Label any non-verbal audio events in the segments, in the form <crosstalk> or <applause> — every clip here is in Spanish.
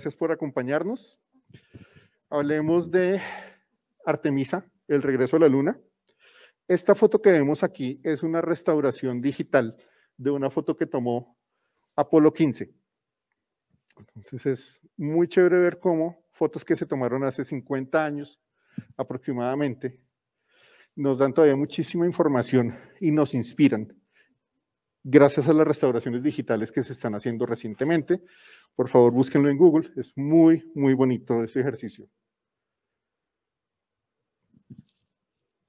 Gracias por acompañarnos. Hablemos de Artemisa, el regreso a la luna. Esta foto que vemos aquí es una restauración digital de una foto que tomó Apolo 15. Entonces es muy chévere ver cómo fotos que se tomaron hace 50 años aproximadamente nos dan todavía muchísima información y nos inspiran gracias a las restauraciones digitales que se están haciendo recientemente. Por favor, búsquenlo en Google, es muy, muy bonito ese ejercicio.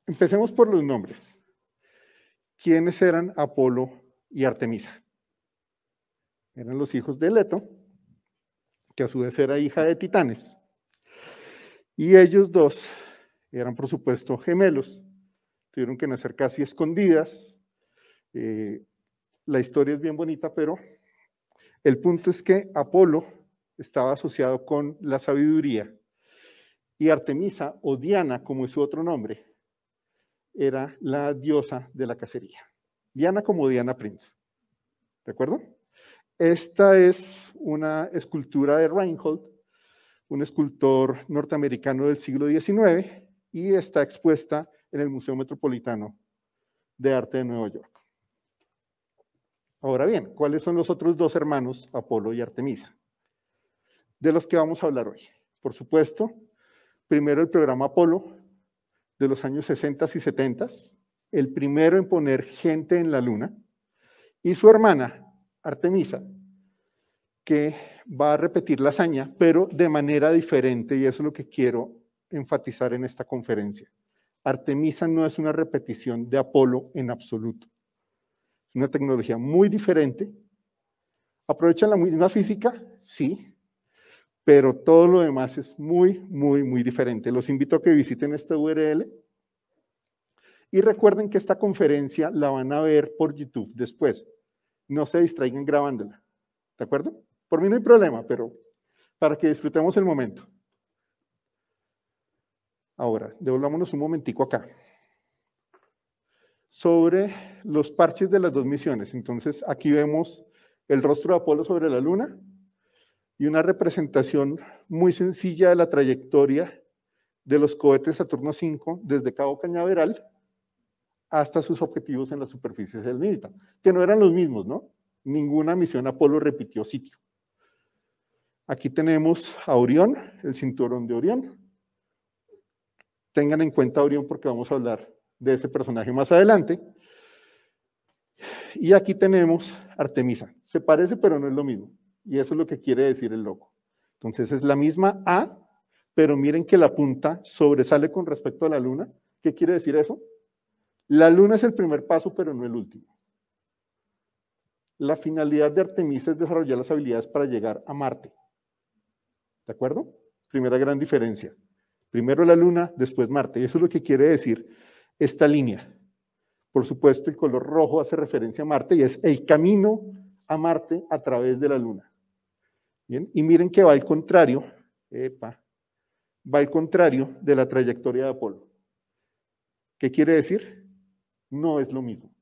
Empecemos por los nombres. ¿Quiénes eran Apolo y Artemisa? Eran los hijos de Leto, que a su vez era hija de Titanes. Y ellos dos eran, por supuesto, gemelos. Tuvieron que nacer casi escondidas. Eh, la historia es bien bonita, pero el punto es que Apolo estaba asociado con la sabiduría y Artemisa, o Diana, como es su otro nombre, era la diosa de la cacería. Diana como Diana Prince. ¿De acuerdo? Esta es una escultura de Reinhold, un escultor norteamericano del siglo XIX, y está expuesta en el Museo Metropolitano de Arte de Nueva York. Ahora bien, ¿cuáles son los otros dos hermanos, Apolo y Artemisa? De los que vamos a hablar hoy. Por supuesto, primero el programa Apolo de los años 60 y 70, el primero en poner gente en la luna, y su hermana, Artemisa, que va a repetir la hazaña, pero de manera diferente, y eso es lo que quiero enfatizar en esta conferencia. Artemisa no es una repetición de Apolo en absoluto una tecnología muy diferente. ¿Aprovechan la misma física? Sí, pero todo lo demás es muy, muy, muy diferente. Los invito a que visiten esta URL y recuerden que esta conferencia la van a ver por YouTube después. No se distraigan grabándola. ¿De acuerdo? Por mí no hay problema, pero para que disfrutemos el momento. Ahora, devolvámonos un momentico acá sobre los parches de las dos misiones. Entonces, aquí vemos el rostro de Apolo sobre la Luna y una representación muy sencilla de la trayectoria de los cohetes Saturno V desde Cabo Cañaveral hasta sus objetivos en la superficie del que no eran los mismos, ¿no? Ninguna misión Apolo repitió sitio. Aquí tenemos a Orión, el cinturón de Orión. Tengan en cuenta Orión porque vamos a hablar de ese personaje más adelante. Y aquí tenemos Artemisa. Se parece, pero no es lo mismo. Y eso es lo que quiere decir el logo. Entonces es la misma A, pero miren que la punta sobresale con respecto a la luna. ¿Qué quiere decir eso? La luna es el primer paso, pero no el último. La finalidad de Artemisa es desarrollar las habilidades para llegar a Marte. ¿De acuerdo? Primera gran diferencia. Primero la luna, después Marte. Y eso es lo que quiere decir esta línea. Por supuesto, el color rojo hace referencia a Marte y es el camino a Marte a través de la Luna. Y miren que va al contrario, epa, va al contrario de la trayectoria de Apolo. ¿Qué quiere decir? No es lo mismo.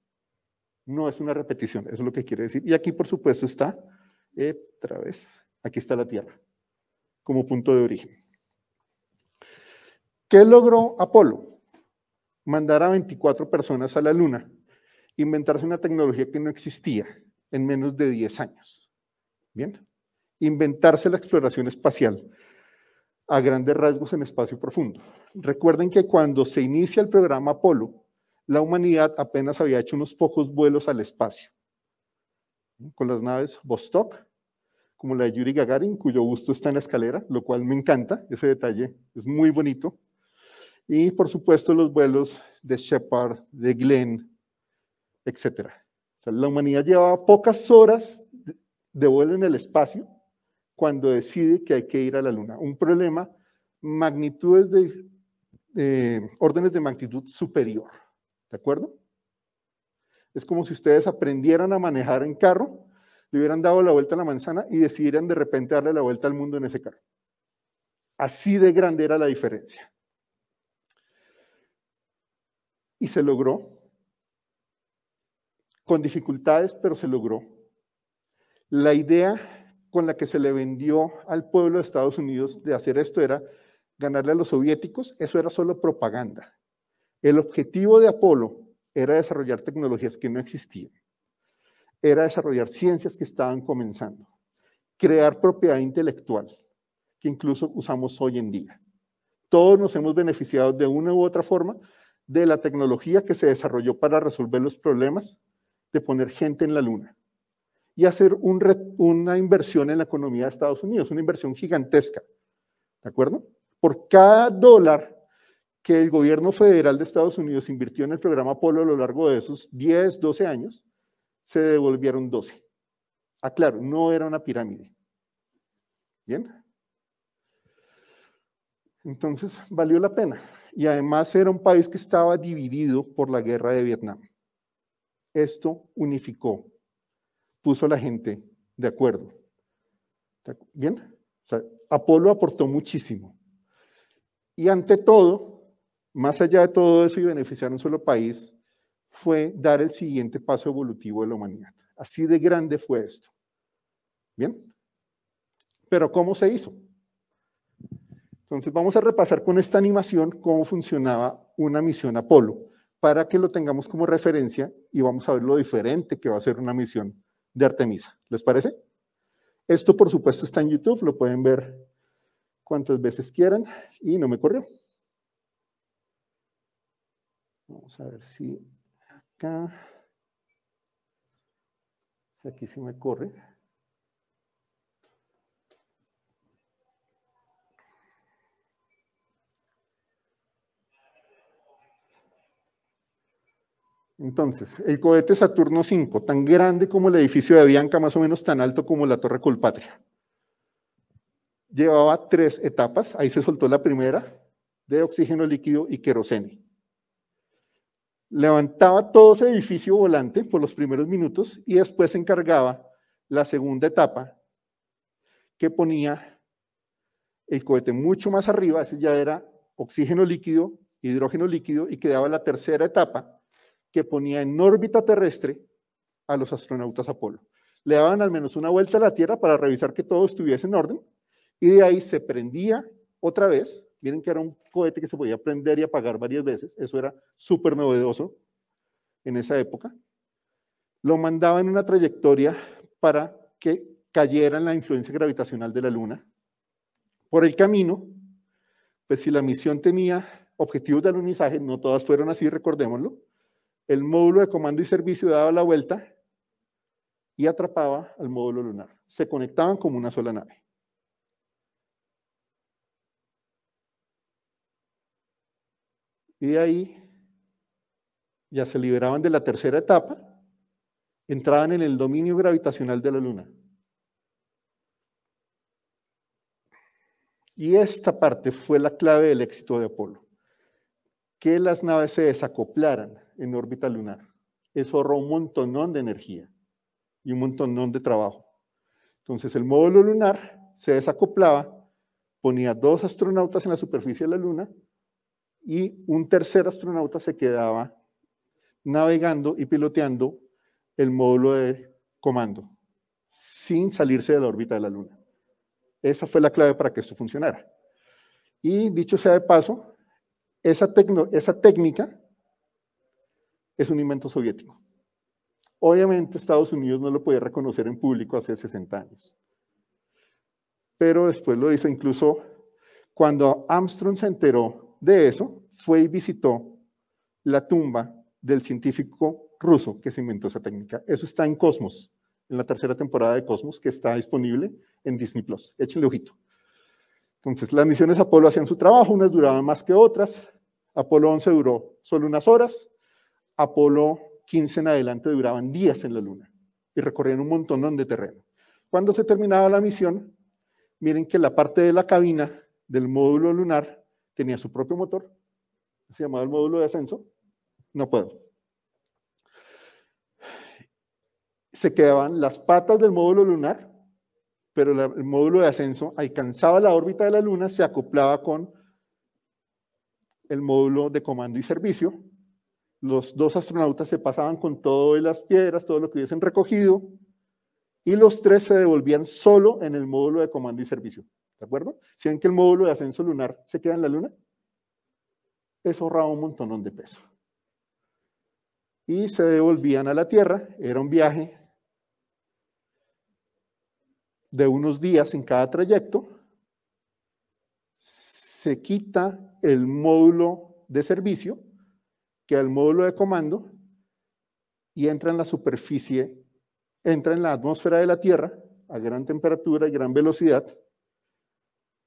No es una repetición, eso es lo que quiere decir. Y aquí, por supuesto, está, otra vez, aquí está la Tierra, como punto de origen. ¿Qué logró Apolo? Mandar a 24 personas a la Luna, inventarse una tecnología que no existía en menos de 10 años. Bien, inventarse la exploración espacial a grandes rasgos en espacio profundo. Recuerden que cuando se inicia el programa Apolo, la humanidad apenas había hecho unos pocos vuelos al espacio, con las naves Vostok, como la de Yuri Gagarin, cuyo busto está en la escalera, lo cual me encanta, ese detalle es muy bonito. Y por supuesto los vuelos de Shepard, de Glenn, etc. la humanidad llevaba pocas horas de vuelo en el espacio cuando decide que hay que ir a la Luna. Un problema, magnitudes de órdenes de magnitud superior. ¿De acuerdo? Es como si ustedes aprendieran a manejar en carro, le hubieran dado la vuelta a la manzana y decidieran de repente darle la vuelta al mundo en ese carro. Así de grande era la diferencia. Y se logró, con dificultades, pero se logró. La idea con la que se le vendió al pueblo de Estados Unidos de hacer esto era ganarle a los soviéticos, eso era solo propaganda. El objetivo de Apolo era desarrollar tecnologías que no existían, era desarrollar ciencias que estaban comenzando, crear propiedad intelectual, que incluso usamos hoy en día. Todos nos hemos beneficiado de una u otra forma de la tecnología que se desarrolló para resolver los problemas de poner gente en la luna y hacer una inversión en la economía de Estados Unidos, una inversión gigantesca. ¿De acuerdo? Por cada dólar que el gobierno federal de Estados Unidos invirtió en el programa Apolo a lo largo de esos 10, 12 años, se devolvieron 12. Aclaro, no era una pirámide. ¿Bien? Entonces, valió la pena. Y además era un país que estaba dividido por la guerra de Vietnam. Esto unificó, puso a la gente de acuerdo. ¿Bien? Apolo aportó muchísimo. Y ante todo, más allá de todo eso y beneficiar a un solo país, fue dar el siguiente paso evolutivo de la humanidad. Así de grande fue esto. ¿Bien? Pero ¿cómo se hizo? Entonces vamos a repasar con esta animación cómo funcionaba una misión Apolo, para que lo tengamos como referencia y vamos a ver lo diferente que va a ser una misión de Artemisa. ¿Les parece? Esto por supuesto está en YouTube, lo pueden ver cuantas veces quieran y no me corrió. Vamos a ver si acá, si aquí sí me corre. Entonces, el cohete Saturno 5, tan grande como el edificio de Bianca, más o menos tan alto como la Torre Colpatria. Llevaba tres etapas, ahí se soltó la primera, de oxígeno líquido y querosene. Levantaba todo ese edificio volante por los primeros minutos y después se encargaba la segunda etapa, que ponía el cohete mucho más arriba, ese ya era oxígeno líquido, hidrógeno líquido, y quedaba la tercera etapa, que ponía en órbita terrestre a los astronautas Apolo. Le daban al menos una vuelta a la Tierra para revisar que todo estuviese en orden y de ahí se prendía otra vez. Miren que era un cohete que se podía prender y apagar varias veces. Eso era súper novedoso en esa época. Lo mandaba en una trayectoria para que cayera en la influencia gravitacional de la Luna. Por el camino, pues si la misión tenía objetivos de alunizaje, no todas fueron así, recordémoslo, el módulo de comando y servicio daba la vuelta y atrapaba al módulo lunar. Se conectaban como una sola nave. Y de ahí ya se liberaban de la tercera etapa, entraban en el dominio gravitacional de la Luna. Y esta parte fue la clave del éxito de Apolo, que las naves se desacoplaran en órbita lunar. Eso ahorró un montonón de energía y un montonón de trabajo. Entonces el módulo lunar se desacoplaba, ponía dos astronautas en la superficie de la Luna y un tercer astronauta se quedaba navegando y piloteando el módulo de comando sin salirse de la órbita de la Luna. Esa fue la clave para que esto funcionara. Y dicho sea de paso, esa, esa técnica es un invento soviético. Obviamente Estados Unidos no lo podía reconocer en público hace 60 años. Pero después lo hizo incluso cuando Armstrong se enteró de eso, fue y visitó la tumba del científico ruso que se inventó esa técnica. Eso está en Cosmos, en la tercera temporada de Cosmos, que está disponible en Disney Plus. Échenle ojito. Entonces, las misiones Apolo hacían su trabajo, unas duraban más que otras. Apolo 11 duró solo unas horas, Apolo 15 en adelante duraban días en la Luna y recorrían un montón de terreno. Cuando se terminaba la misión, miren que la parte de la cabina del módulo lunar tenía su propio motor, se llamaba el módulo de ascenso. No puedo. Se quedaban las patas del módulo lunar, pero el módulo de ascenso alcanzaba la órbita de la Luna, se acoplaba con el módulo de comando y servicio los dos astronautas se pasaban con todas las piedras, todo lo que hubiesen recogido, y los tres se devolvían solo en el módulo de comando y servicio. ¿De acuerdo? Si ven que el módulo de ascenso lunar se queda en la luna, eso ahorraba un montón de peso. Y se devolvían a la Tierra, era un viaje de unos días en cada trayecto, se quita el módulo de servicio, que el módulo de comando, y entra en la superficie, entra en la atmósfera de la Tierra a gran temperatura y gran velocidad.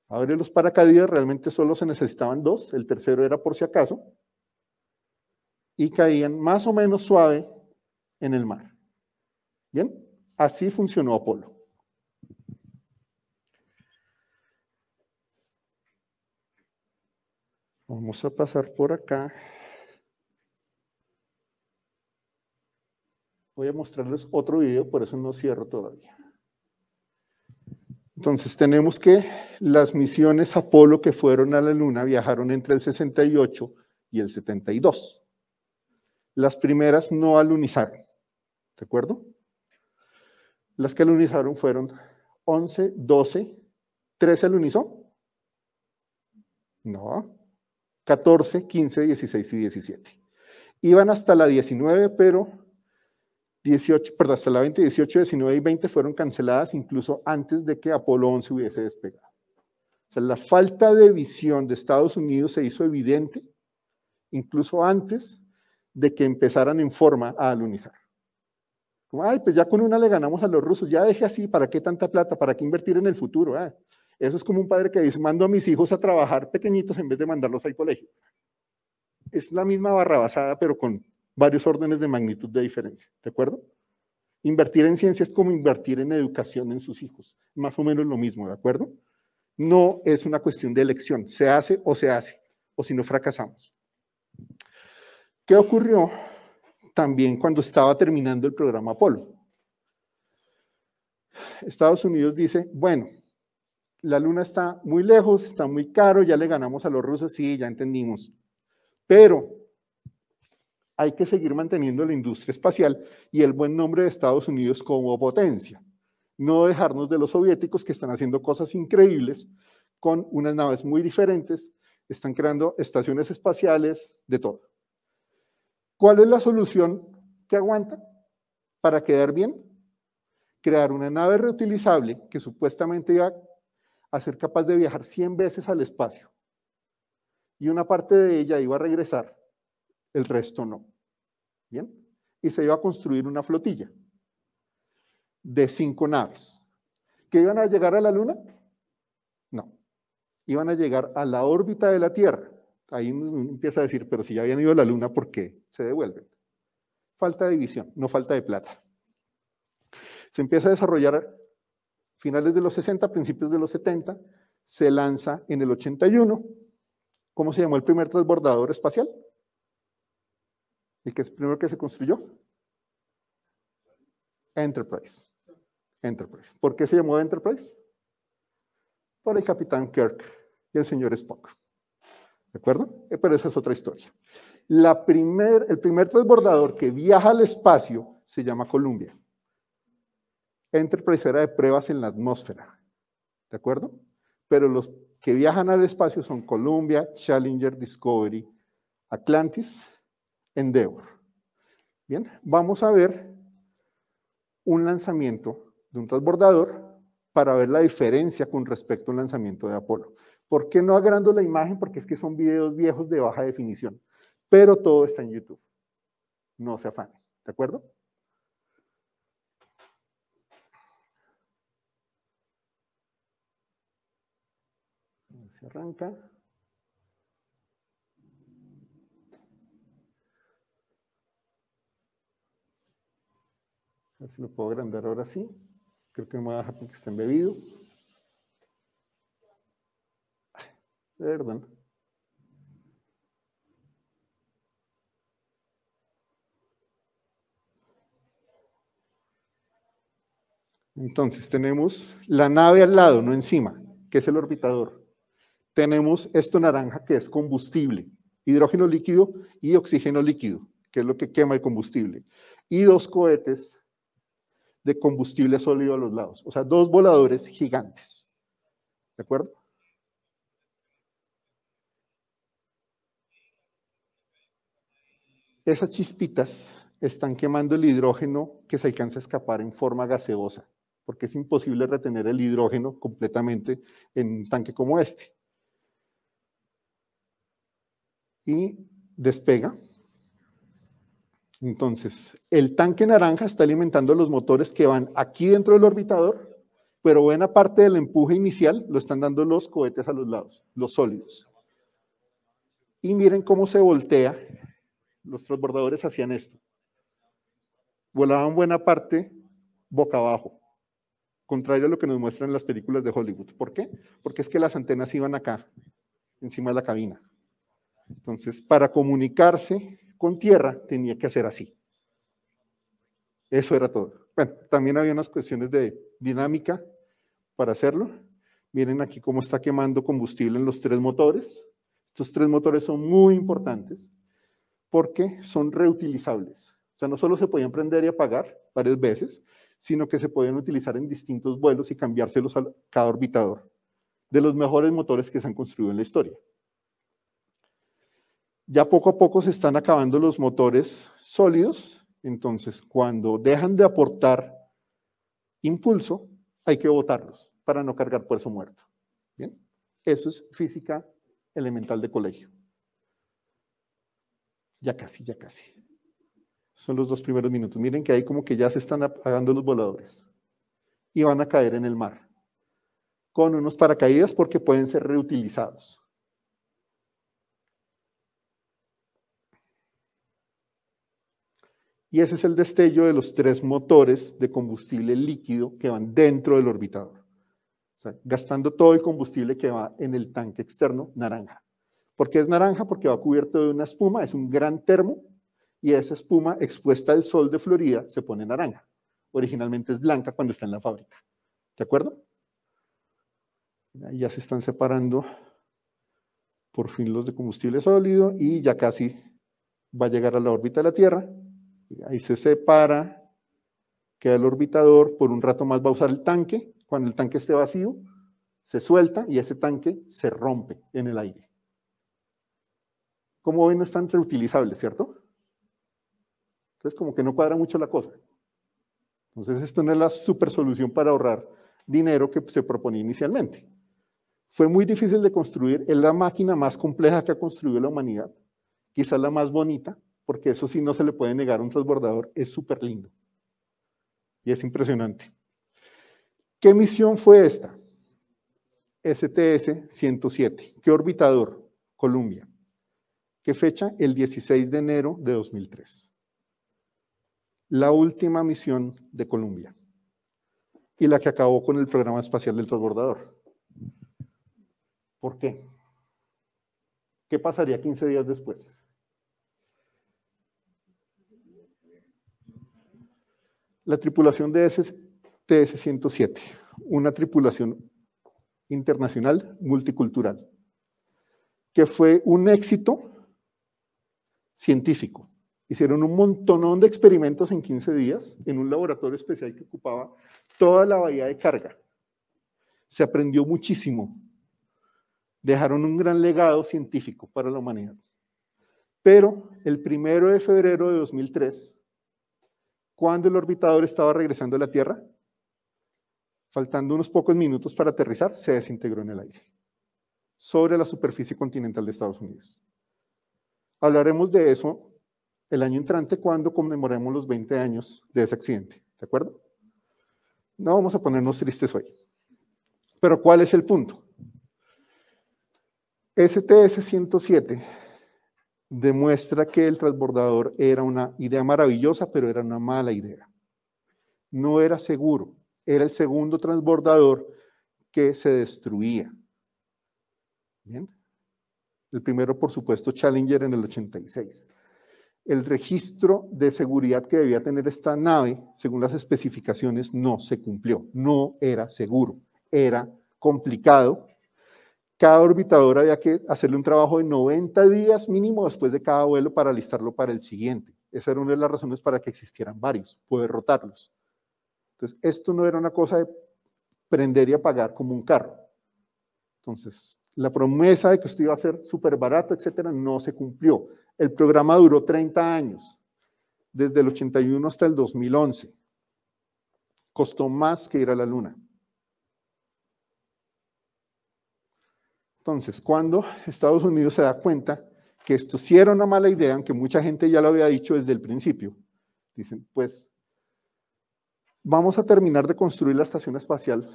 Abre los paracaídas, realmente solo se necesitaban dos, el tercero era por si acaso, y caían más o menos suave en el mar. Bien, así funcionó Apolo. Vamos a pasar por acá. Voy a mostrarles otro video, por eso no cierro todavía. Entonces tenemos que las misiones Apolo que fueron a la Luna viajaron entre el 68 y el 72. Las primeras no alunizaron, ¿de acuerdo? Las que alunizaron fueron 11, 12, 13 alunizó. No, 14, 15, 16 y 17. Iban hasta la 19, pero 18, perdón, hasta la 20, 18, 19 y 20 fueron canceladas incluso antes de que Apolo 11 hubiese despegado. O sea, la falta de visión de Estados Unidos se hizo evidente incluso antes de que empezaran en forma a alunizar. Como, ay, pues ya con una le ganamos a los rusos, ya deje así, ¿para qué tanta plata? ¿Para qué invertir en el futuro? Ah, eso es como un padre que dice, mando a mis hijos a trabajar pequeñitos en vez de mandarlos al colegio. Es la misma barra basada, pero con varios órdenes de magnitud de diferencia, ¿de acuerdo? Invertir en ciencia es como invertir en educación en sus hijos, más o menos lo mismo, ¿de acuerdo? No es una cuestión de elección, se hace o se hace, o si no fracasamos. ¿Qué ocurrió también cuando estaba terminando el programa Apolo? Estados Unidos dice, bueno, la luna está muy lejos, está muy caro, ya le ganamos a los rusos, sí, ya entendimos. Pero hay que seguir manteniendo la industria espacial y el buen nombre de Estados Unidos como potencia. No dejarnos de los soviéticos que están haciendo cosas increíbles con unas naves muy diferentes, están creando estaciones espaciales, de todo. ¿Cuál es la solución que aguanta para quedar bien? Crear una nave reutilizable que supuestamente iba a ser capaz de viajar 100 veces al espacio. Y una parte de ella iba a regresar, el resto no. ¿Bien? Y se iba a construir una flotilla de cinco naves. ¿Que iban a llegar a la Luna? No. Iban a llegar a la órbita de la Tierra. Ahí empieza a decir, pero si ya habían ido a la Luna, ¿por qué se devuelven? Falta de visión, no falta de plata. Se empieza a desarrollar finales de los 60, principios de los 70, se lanza en el 81. ¿Cómo se llamó el primer transbordador espacial? ¿El que es primero que se construyó? Enterprise. Enterprise. ¿Por qué se llamó Enterprise? Por el capitán Kirk y el señor Spock. ¿De acuerdo? Eh, pero esa es otra historia. La primer, el primer transbordador que viaja al espacio se llama Columbia. Enterprise era de pruebas en la atmósfera, ¿de acuerdo? Pero los que viajan al espacio son Columbia, Challenger, Discovery, Atlantis, Endeavour. Bien, vamos a ver un lanzamiento de un transbordador para ver la diferencia con respecto al lanzamiento de Apolo. ¿Por qué no agrando la imagen? Porque es que son videos viejos de baja definición, pero todo está en YouTube. No se afanen, ¿de acuerdo? arranca. Ver si lo puedo agrandar ahora sí. Creo que me voy a dejar porque está embebido. Perdón. Entonces tenemos la nave al lado, no encima, que es el orbitador tenemos esto naranja que es combustible, hidrógeno líquido y oxígeno líquido, que es lo que quema el combustible, y dos cohetes de combustible sólido a los lados. O sea, dos voladores gigantes. ¿De acuerdo? Esas chispitas están quemando el hidrógeno que se alcanza a escapar en forma gaseosa, porque es imposible retener el hidrógeno completamente en un tanque como este. Y despega. Entonces, el tanque naranja está alimentando los motores que van aquí dentro del orbitador, pero buena parte del empuje inicial lo están dando los cohetes a los lados, los sólidos. Y miren cómo se voltea. Los transbordadores hacían esto. Volaban buena parte boca abajo, contrario a lo que nos muestran las películas de Hollywood. ¿Por qué? Porque es que las antenas iban acá, encima de la cabina. Entonces, para comunicarse con tierra tenía que hacer así. Eso era todo. Bueno, también había unas cuestiones de dinámica para hacerlo. Miren aquí cómo está quemando combustible en los tres motores. Estos tres motores son muy importantes porque son reutilizables. O sea, no solo se podían prender y apagar varias veces, sino que se podían utilizar en distintos vuelos y cambiárselos a cada orbitador. De los mejores motores que se han construido en la historia. Ya poco a poco se están acabando los motores sólidos, entonces cuando dejan de aportar impulso, hay que botarlos para no cargar puerzo muerto. ¿Bien? Eso es física elemental de colegio. Ya casi, ya casi. Son los dos primeros minutos. Miren que ahí como que ya se están apagando los voladores y van a caer en el mar con unos paracaídas porque pueden ser reutilizados. Y ese es el destello de los tres motores de combustible líquido que van dentro del orbitador. O sea, gastando todo el combustible que va en el tanque externo naranja. ¿Por qué es naranja? Porque va cubierto de una espuma, es un gran termo, y esa espuma expuesta al sol de Florida se pone naranja. Originalmente es blanca cuando está en la fábrica. ¿De acuerdo? Ahí ya se están separando por fin los de combustible sólido y ya casi va a llegar a la órbita de la Tierra. Ahí se separa, queda el orbitador, por un rato más va a usar el tanque, cuando el tanque esté vacío, se suelta y ese tanque se rompe en el aire. Como ven, no es tan reutilizable, ¿cierto? Entonces, como que no cuadra mucho la cosa. Entonces, esto no es la super solución para ahorrar dinero que se proponía inicialmente. Fue muy difícil de construir, es la máquina más compleja que ha construido la humanidad, quizás la más bonita, porque eso sí no se le puede negar a un transbordador, es súper lindo. Y es impresionante. ¿Qué misión fue esta? STS-107. ¿Qué orbitador? Columbia. ¿Qué fecha? El 16 de enero de 2003. La última misión de Columbia. Y la que acabó con el programa espacial del transbordador. ¿Por qué? ¿Qué pasaría 15 días después? La tripulación de TS-107, una tripulación internacional multicultural, que fue un éxito científico. Hicieron un montonón de experimentos en 15 días en un laboratorio especial que ocupaba toda la bahía de carga. Se aprendió muchísimo. Dejaron un gran legado científico para la humanidad. Pero el primero de febrero de 2003, cuando el orbitador estaba regresando a la Tierra, faltando unos pocos minutos para aterrizar, se desintegró en el aire, sobre la superficie continental de Estados Unidos. Hablaremos de eso el año entrante cuando conmemoremos los 20 años de ese accidente, ¿de acuerdo? No vamos a ponernos tristes hoy. Pero ¿cuál es el punto? STS-107 demuestra que el transbordador era una idea maravillosa, pero era una mala idea. No era seguro, era el segundo transbordador que se destruía. Bien. El primero, por supuesto, Challenger en el 86. El registro de seguridad que debía tener esta nave, según las especificaciones, no se cumplió. No era seguro, era complicado cada orbitador había que hacerle un trabajo de 90 días mínimo después de cada vuelo para alistarlo para el siguiente. Esa era una de las razones para que existieran varios, poder rotarlos. Entonces, esto no era una cosa de prender y apagar como un carro. Entonces, la promesa de que esto iba a ser súper barato, etcétera, no se cumplió. El programa duró 30 años, desde el 81 hasta el 2011. Costó más que ir a la luna. Entonces, cuando Estados Unidos se da cuenta que esto sí era una mala idea, aunque mucha gente ya lo había dicho desde el principio, dicen, pues, vamos a terminar de construir la estación espacial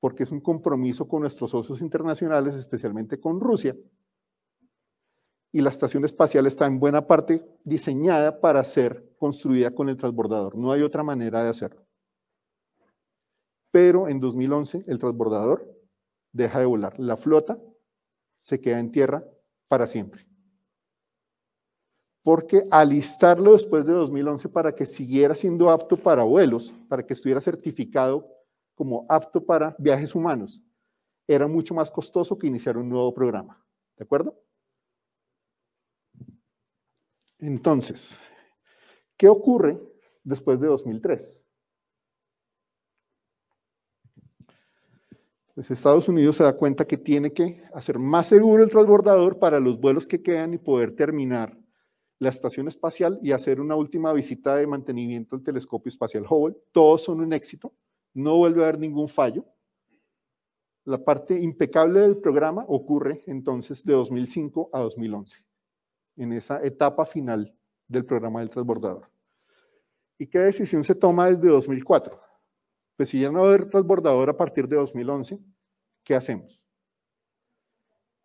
porque es un compromiso con nuestros socios internacionales, especialmente con Rusia. Y la estación espacial está en buena parte diseñada para ser construida con el transbordador. No hay otra manera de hacerlo. Pero en 2011 el transbordador deja de volar. La flota se queda en tierra para siempre. Porque alistarlo después de 2011 para que siguiera siendo apto para vuelos, para que estuviera certificado como apto para viajes humanos, era mucho más costoso que iniciar un nuevo programa. ¿De acuerdo? Entonces, ¿qué ocurre después de 2003? Pues Estados Unidos se da cuenta que tiene que hacer más seguro el transbordador para los vuelos que quedan y poder terminar la estación espacial y hacer una última visita de mantenimiento del telescopio espacial Hubble. Todos son un éxito no vuelve a haber ningún fallo. La parte impecable del programa ocurre entonces de 2005 a 2011, en esa etapa final del programa del transbordador. ¿Y qué decisión se toma desde 2004? Pues si ya no va a haber transbordador a partir de 2011, ¿qué hacemos?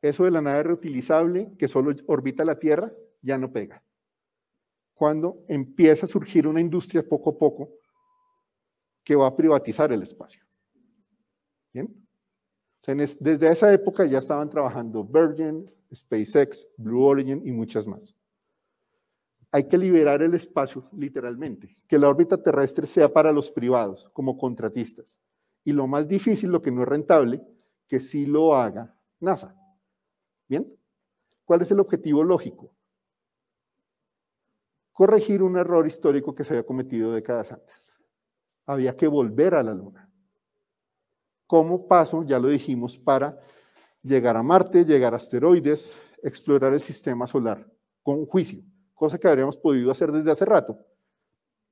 Eso de la nave reutilizable que solo orbita la Tierra ya no pega. Cuando empieza a surgir una industria poco a poco que va a privatizar el espacio. ¿Bien? desde esa época ya estaban trabajando Virgin, SpaceX, Blue Origin y muchas más. Hay que liberar el espacio, literalmente, que la órbita terrestre sea para los privados, como contratistas. Y lo más difícil, lo que no es rentable, que sí lo haga NASA. ¿Bien? ¿Cuál es el objetivo lógico? Corregir un error histórico que se había cometido décadas antes había que volver a la Luna. Como paso, ya lo dijimos, para llegar a Marte, llegar a asteroides, explorar el sistema solar con juicio, cosa que habríamos podido hacer desde hace rato,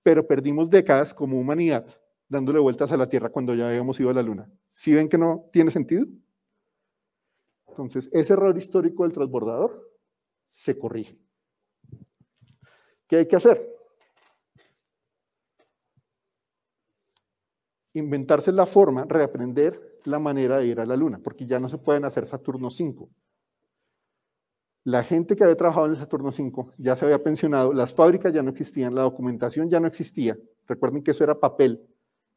pero perdimos décadas como humanidad dándole vueltas a la Tierra cuando ya habíamos ido a la Luna. ¿Sí ven que no tiene sentido? Entonces, ese error histórico del transbordador se corrige. ¿Qué hay que hacer? inventarse la forma, reaprender la manera de ir a la Luna, porque ya no se pueden hacer Saturno 5. La gente que había trabajado en el Saturno 5 ya se había pensionado, las fábricas ya no existían, la documentación ya no existía. Recuerden que eso era papel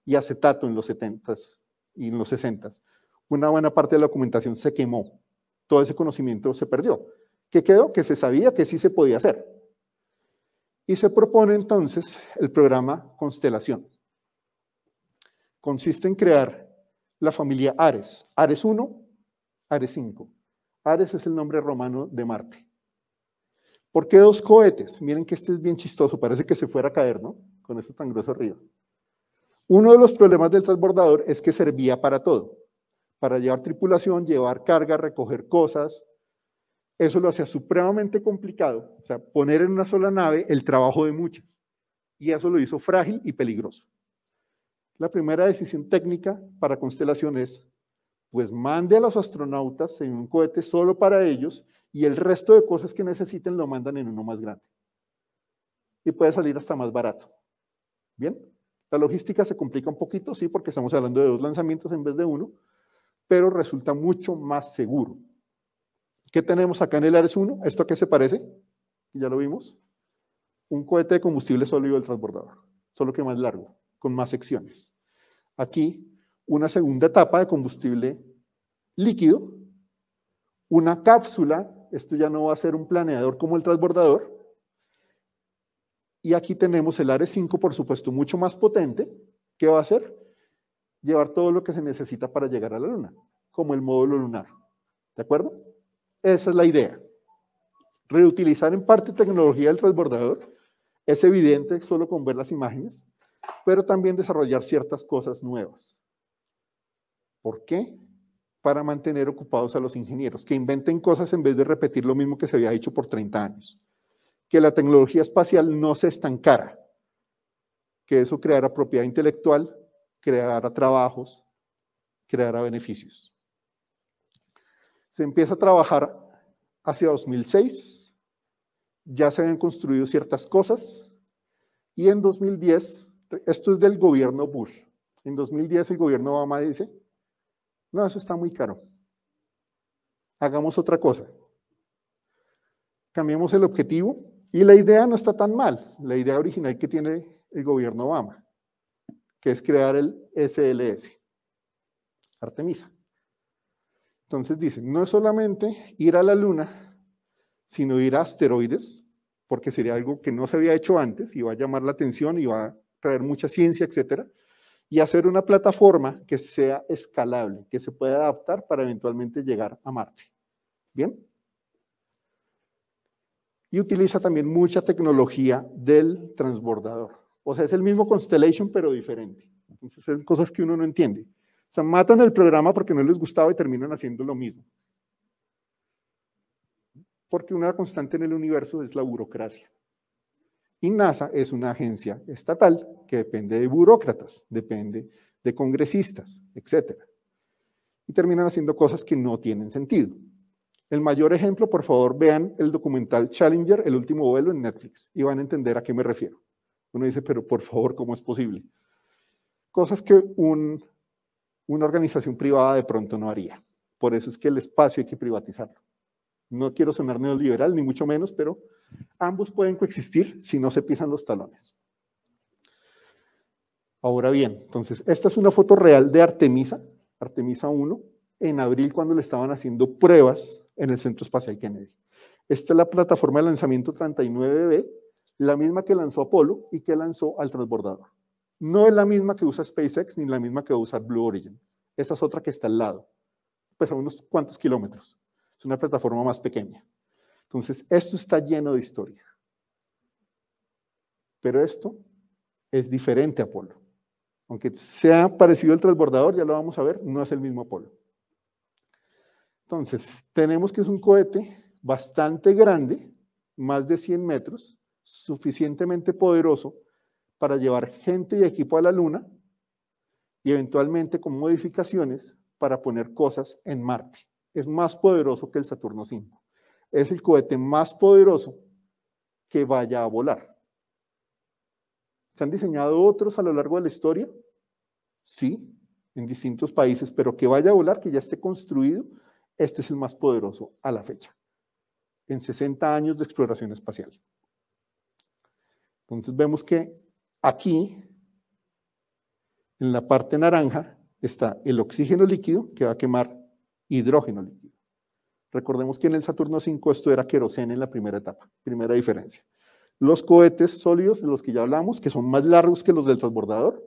y acetato en los 70s y en los 60s. Una buena parte de la documentación se quemó. Todo ese conocimiento se perdió. ¿Qué quedó? Que se sabía que sí se podía hacer. Y se propone entonces el programa Constelación consiste en crear la familia Ares. Ares 1, Ares 5. Ares es el nombre romano de Marte. ¿Por qué dos cohetes? Miren que este es bien chistoso, parece que se fuera a caer, ¿no? Con esto tan grueso arriba. Uno de los problemas del transbordador es que servía para todo, para llevar tripulación, llevar carga, recoger cosas. Eso lo hacía supremamente complicado, o sea, poner en una sola nave el trabajo de muchas. Y eso lo hizo frágil y peligroso. La primera decisión técnica para constelación es, pues mande a los astronautas en un cohete solo para ellos y el resto de cosas que necesiten lo mandan en uno más grande. Y puede salir hasta más barato. ¿Bien? La logística se complica un poquito, sí, porque estamos hablando de dos lanzamientos en vez de uno, pero resulta mucho más seguro. ¿Qué tenemos acá en el Ares 1? ¿Esto a qué se parece? Ya lo vimos. Un cohete de combustible sólido del transbordador, solo que más largo con más secciones. Aquí, una segunda etapa de combustible líquido, una cápsula, esto ya no va a ser un planeador como el transbordador, y aquí tenemos el Ares 5, por supuesto, mucho más potente, ¿qué va a hacer? Llevar todo lo que se necesita para llegar a la Luna, como el módulo lunar. ¿De acuerdo? Esa es la idea. Reutilizar en parte tecnología del transbordador es evidente solo con ver las imágenes, pero también desarrollar ciertas cosas nuevas. ¿Por qué? Para mantener ocupados a los ingenieros, que inventen cosas en vez de repetir lo mismo que se había hecho por 30 años. Que la tecnología espacial no se estancara, que eso creara propiedad intelectual, creara trabajos, creara beneficios. Se empieza a trabajar hacia 2006, ya se habían construido ciertas cosas, y en 2010, esto es del gobierno Bush, en 2010 el gobierno Obama dice, no, eso está muy caro, hagamos otra cosa, cambiemos el objetivo, y la idea no está tan mal, la idea original que tiene el gobierno Obama, que es crear el SLS, Artemisa. Entonces dicen, no es solamente ir a la Luna, sino ir a asteroides, porque sería algo que no se había hecho antes y va a llamar la atención y va a traer mucha ciencia, etcétera, y hacer una plataforma que sea escalable, que se pueda adaptar para eventualmente llegar a Marte. ¿Bien? Y utiliza también mucha tecnología del transbordador. O sea, es el mismo Constellation, pero diferente. Entonces, son cosas que uno no entiende. O sea, matan el programa porque no les gustaba y terminan haciendo lo mismo. Porque una constante en el universo es la burocracia. Y NASA es una agencia estatal que depende de burócratas, depende de congresistas, etc. Y terminan haciendo cosas que no tienen sentido. El mayor ejemplo, por favor, vean el documental Challenger, el último vuelo en Netflix, y van a entender a qué me refiero. Uno dice, pero por favor, ¿cómo es posible? Cosas que un una organización privada de pronto no haría. Por eso es que el espacio hay que privatizarlo. No quiero sonar neoliberal, ni mucho menos, pero ambos pueden coexistir si no se pisan los talones. Ahora bien, entonces, esta es una foto real de Artemisa, Artemisa 1, en abril cuando le estaban haciendo pruebas en el Centro Espacial Kennedy. Esta es la plataforma de lanzamiento 39B, la misma que lanzó Apolo y que lanzó al transbordador. No es la misma que usa SpaceX ni la misma que usa Blue Origin. Esa es otra que está al lado, pues a unos cuantos kilómetros. Es una plataforma más pequeña. Entonces, esto está lleno de historia. Pero esto es diferente a Apolo. Aunque sea parecido al transbordador, ya lo vamos a ver, no es el mismo Apolo. Entonces, tenemos que es un cohete bastante grande, más de 100 metros, suficientemente poderoso para llevar gente y equipo a la Luna y eventualmente con modificaciones para poner cosas en Marte. Es más poderoso que el Saturno V. Es el cohete más poderoso que vaya a volar. ¿Se han diseñado otros a lo largo de la historia? Sí, en distintos países, pero que vaya a volar, que ya esté construido, este es el más poderoso a la fecha, en 60 años de exploración espacial. Entonces vemos que Aquí, en la parte naranja, está el oxígeno líquido que va a quemar hidrógeno líquido. Recordemos que en el Saturno 5 esto era queroseno en la primera etapa, primera diferencia. Los cohetes sólidos, de los que ya hablamos, que son más largos que los del transbordador,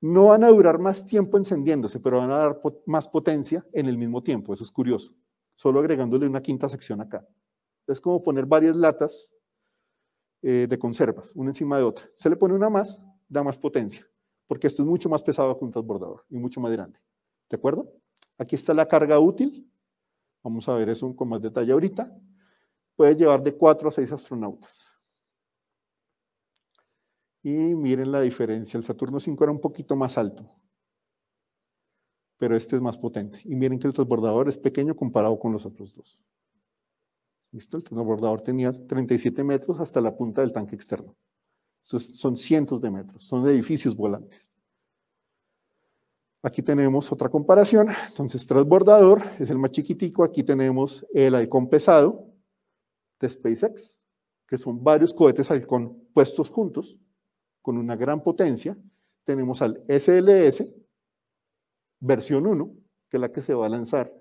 no van a durar más tiempo encendiéndose, pero van a dar más potencia en el mismo tiempo. Eso es curioso. Solo agregándole una quinta sección acá. Es como poner varias latas eh, de conservas, una encima de otra. Se le pone una más, da más potencia, porque esto es mucho más pesado que un transbordador y mucho más grande. ¿De acuerdo? Aquí está la carga útil. Vamos a ver eso con más detalle ahorita. Puede llevar de 4 a 6 astronautas. Y miren la diferencia. El Saturno 5 era un poquito más alto, pero este es más potente. Y miren que el transbordador es pequeño comparado con los otros dos. ¿Listo? El transbordador tenía 37 metros hasta la punta del tanque externo. son cientos de metros, son edificios volantes. Aquí tenemos otra comparación. Entonces, transbordador es el más chiquitico. Aquí tenemos el halcón pesado de SpaceX, que son varios cohetes halcón puestos juntos, con una gran potencia. Tenemos al SLS, versión 1, que es la que se va a lanzar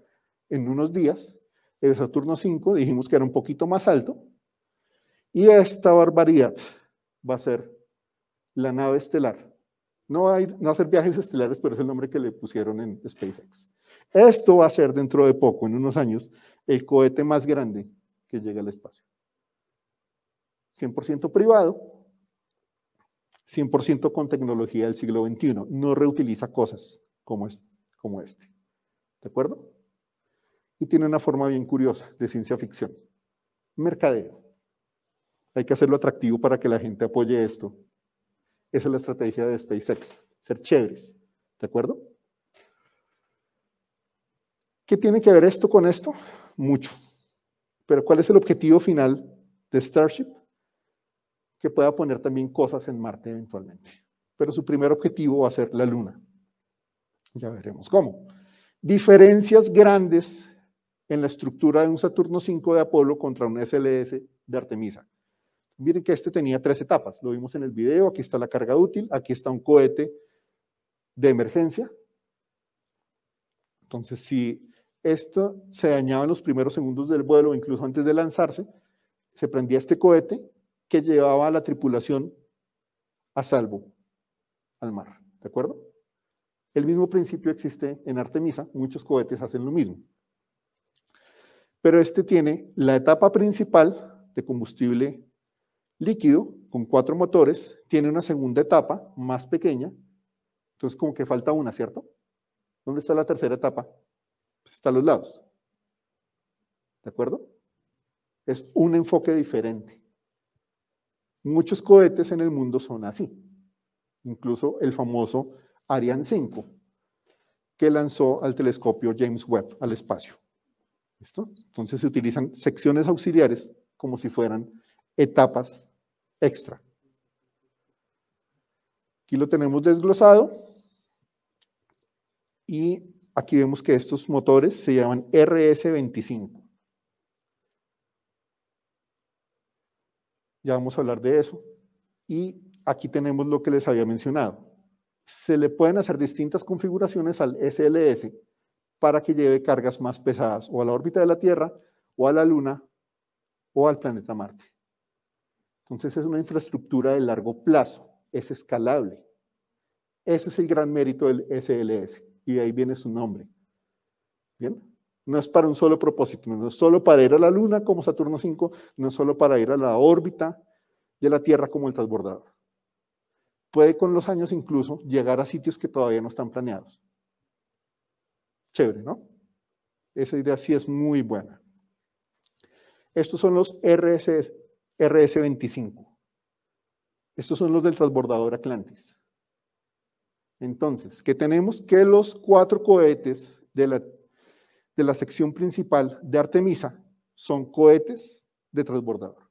en unos días, el Saturno 5 dijimos que era un poquito más alto. Y esta barbaridad va a ser la nave estelar. No, hay, no hacer viajes estelares, pero es el nombre que le pusieron en SpaceX. Esto va a ser dentro de poco, en unos años, el cohete más grande que llegue al espacio. 100% privado. 100% con tecnología del siglo XXI. No reutiliza cosas como, como este. ¿De acuerdo? Y tiene una forma bien curiosa de ciencia ficción. Mercadeo. Hay que hacerlo atractivo para que la gente apoye esto. Esa es la estrategia de SpaceX, ser chéveres. ¿De acuerdo? ¿Qué tiene que ver esto con esto? Mucho. Pero ¿cuál es el objetivo final de Starship? Que pueda poner también cosas en Marte eventualmente. Pero su primer objetivo va a ser la Luna. Ya veremos cómo. Diferencias grandes en la estructura de un Saturno 5 de Apolo contra un SLS de Artemisa. Miren que este tenía tres etapas, lo vimos en el video, aquí está la carga útil, aquí está un cohete de emergencia. Entonces, si esto se dañaba en los primeros segundos del vuelo, incluso antes de lanzarse, se prendía este cohete que llevaba a la tripulación a salvo al mar, ¿de acuerdo? El mismo principio existe en Artemisa, muchos cohetes hacen lo mismo. Pero este tiene la etapa principal de combustible líquido con cuatro motores, tiene una segunda etapa más pequeña, entonces como que falta una, ¿cierto? ¿Dónde está la tercera etapa? Pues está a los lados. ¿De acuerdo? Es un enfoque diferente. Muchos cohetes en el mundo son así. Incluso el famoso Ariane 5, que lanzó al telescopio James Webb al espacio. ¿Listo? Entonces se utilizan secciones auxiliares como si fueran etapas extra. Aquí lo tenemos desglosado y aquí vemos que estos motores se llaman RS-25. Ya vamos a hablar de eso. Y aquí tenemos lo que les había mencionado. Se le pueden hacer distintas configuraciones al SLS para que lleve cargas más pesadas o a la órbita de la Tierra o a la Luna o al planeta Marte. Entonces es una infraestructura de largo plazo, es escalable. Ese es el gran mérito del SLS y de ahí viene su nombre. ¿Bien? No es para un solo propósito, no es solo para ir a la Luna como Saturno 5, no es solo para ir a la órbita de la Tierra como el transbordador. Puede con los años incluso llegar a sitios que todavía no están planeados. Chévere, ¿no? Esa idea sí es muy buena. Estos son los RSS, RS-25. Estos son los del transbordador Atlantis. Entonces, ¿qué tenemos? Que los cuatro cohetes de la, de la sección principal de Artemisa son cohetes de transbordador.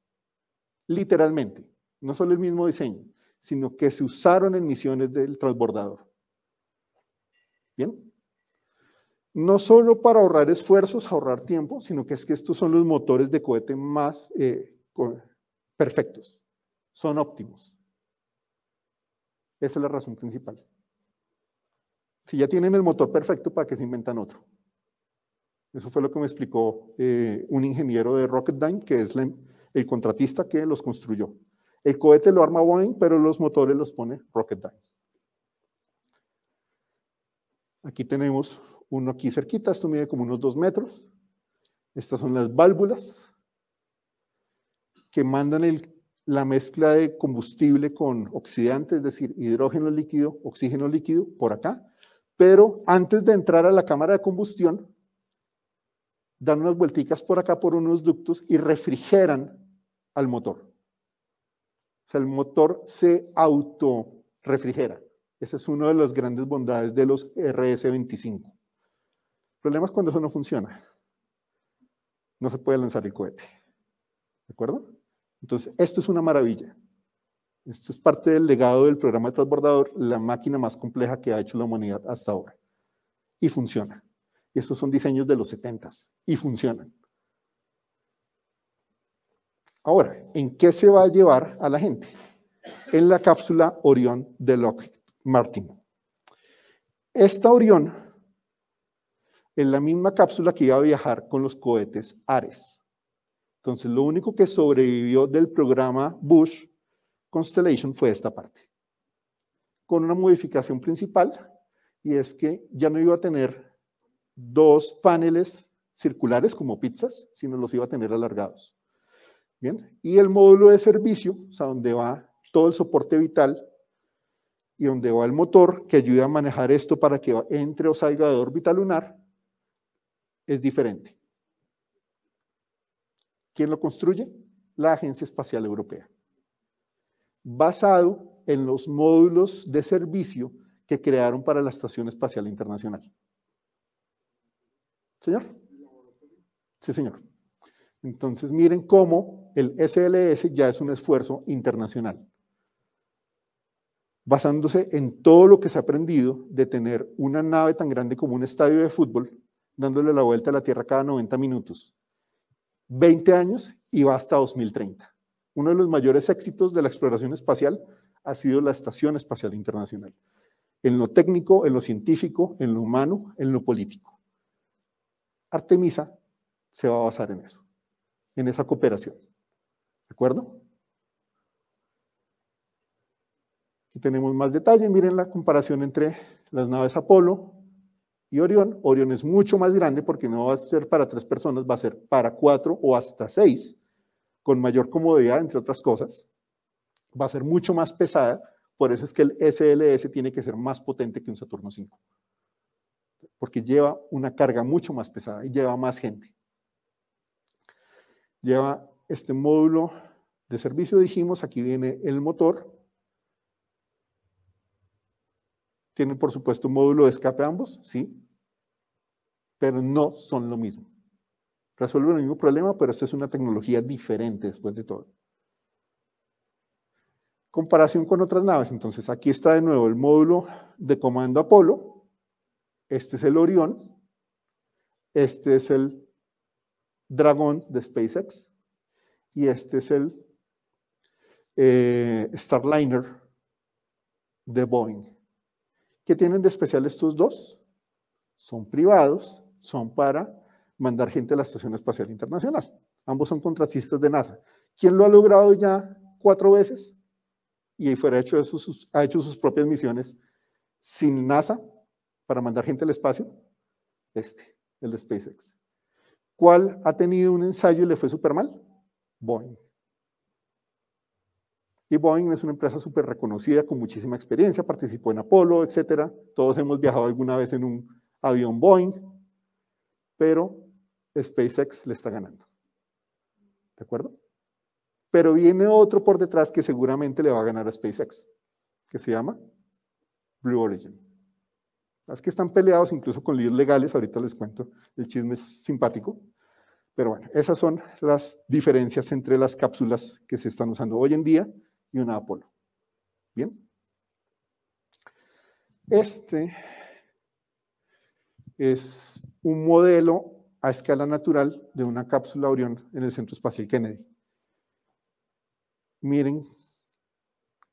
Literalmente, no solo el mismo diseño, sino que se usaron en misiones del transbordador. ¿Bien? No solo para ahorrar esfuerzos, ahorrar tiempo, sino que es que estos son los motores de cohete más eh, perfectos, son óptimos. Esa es la razón principal. Si ya tienen el motor perfecto, ¿para qué se inventan otro? Eso fue lo que me explicó eh, un ingeniero de Rocketdyne, que es el contratista que los construyó. El cohete lo arma Boeing, pero los motores los pone Rocketdyne. Aquí tenemos uno aquí cerquita, esto mide como unos dos metros. Estas son las válvulas que mandan la mezcla de combustible con oxidante, es decir, hidrógeno líquido, oxígeno líquido, por acá, pero antes de entrar a la cámara de combustión, dan unas vuelticas por acá por unos ductos y refrigeran al motor. O sea, el motor se autorrefrigera. Esa es una de las grandes bondades de los RS-25. El problema es cuando eso no funciona. No se puede lanzar el cohete. ¿De acuerdo? Entonces, esto es una maravilla. Esto es parte del legado del programa de transbordador, la máquina más compleja que ha hecho la humanidad hasta ahora. Y funciona. Y estos son diseños de los 70 y funcionan. Ahora, ¿en qué se va a llevar a la gente? En la cápsula Orión de Lockheed Martin. Esta Orión es la misma cápsula que iba a viajar con los cohetes Ares. Entonces, lo único que sobrevivió del programa Bush Constellation fue esta parte, con una modificación principal, y es que ya no iba a tener dos paneles circulares como pizzas, sino los iba a tener alargados. Bien, y el módulo de servicio, o sea, donde va todo el soporte vital y donde va el motor que ayuda a manejar esto para que entre o salga de órbita lunar, es diferente. ¿Quién lo construye? La Agencia Espacial Europea. Basado en los módulos de servicio que crearon para la Estación Espacial Internacional. ¿Señor? Sí, señor. Entonces, miren cómo el SLS ya es un esfuerzo internacional, basándose en todo lo que se ha aprendido de tener una nave tan grande como un estadio de fútbol, dándole la vuelta a la Tierra cada 90 minutos. 20 años y va hasta 2030. Uno de los mayores éxitos de la exploración espacial ha sido la Estación Espacial Internacional, en lo técnico, en lo científico, en lo humano, en lo político. Artemisa se va a basar en eso en esa cooperación. ¿De acuerdo? Aquí tenemos más detalle. Miren la comparación entre las naves Apolo y Orión. Orión es mucho más grande porque no va a ser para tres personas, va a ser para cuatro o hasta seis, con mayor comodidad, entre otras cosas. Va a ser mucho más pesada, por eso es que el SLS tiene que ser más potente que un Saturno 5, porque lleva una carga mucho más pesada y lleva más gente lleva este módulo de servicio, dijimos, aquí viene el motor. Tiene, por supuesto, un módulo de escape ambos, sí, pero no son lo mismo. Resuelven el mismo problema, pero esta es una tecnología diferente después de todo. Comparación con otras naves, entonces aquí está de nuevo el módulo de comando Apolo, este es el Orión, este es el Dragon de SpaceX y este es el eh, Starliner de Boeing. ¿Qué tienen de especial estos dos? Son privados, son para mandar gente a la Estación Espacial Internacional. Ambos son contratistas de NASA. ¿Quién lo ha logrado ya cuatro veces? Y fuera hecho ha hecho sus propias misiones sin NASA para mandar gente al espacio. Este, el de SpaceX. ¿Cuál ha tenido un ensayo y le fue súper mal? Boeing. Boeing es una empresa súper reconocida, con muchísima experiencia, participó en Apolo, etc. Todos hemos viajado alguna vez en un avión Boeing, pero SpaceX le está ganando. ¿De acuerdo? Pero viene otro por detrás que seguramente le va a ganar a SpaceX, que se llama Blue Origin. Las que están peleados incluso con líderes legales, ahorita les cuento, el chisme es simpático. Pero bueno, esas son las diferencias entre las cápsulas que se están usando hoy en día y una Apolo. Bien. Este es un modelo a escala natural de una cápsula Orión en el Centro Espacial Kennedy. Miren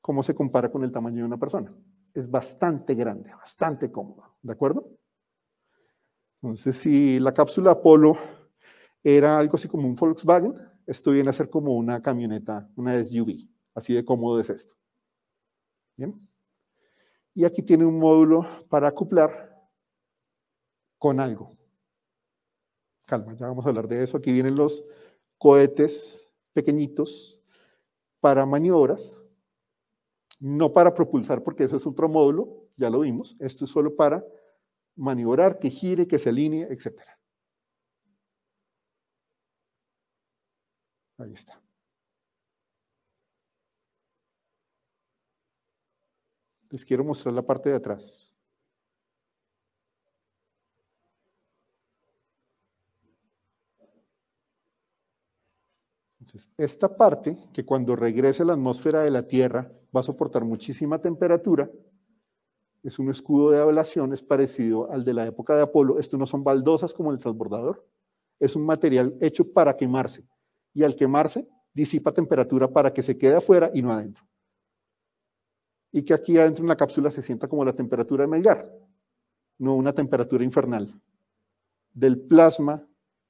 cómo se compara con el tamaño de una persona es bastante grande, bastante cómodo, ¿de acuerdo? Entonces, si la cápsula Apolo era algo así como un Volkswagen, esto viene a ser como una camioneta, una SUV, así de cómodo es esto. ¿Bien? Y aquí tiene un módulo para acoplar con algo. Calma, ya vamos a hablar de eso. Aquí vienen los cohetes pequeñitos para maniobras no para propulsar, porque eso es otro módulo, ya lo vimos. Esto es solo para maniobrar, que gire, que se alinee, etc. Ahí está. Les quiero mostrar la parte de atrás. Entonces, esta parte, que cuando regrese a la atmósfera de la Tierra va a soportar muchísima temperatura, es un escudo de ablación, es parecido al de la época de Apolo. Esto no son baldosas como el transbordador, es un material hecho para quemarse. Y al quemarse, disipa temperatura para que se quede afuera y no adentro. Y que aquí adentro en la cápsula se sienta como la temperatura de Melgar, no una temperatura infernal. Del plasma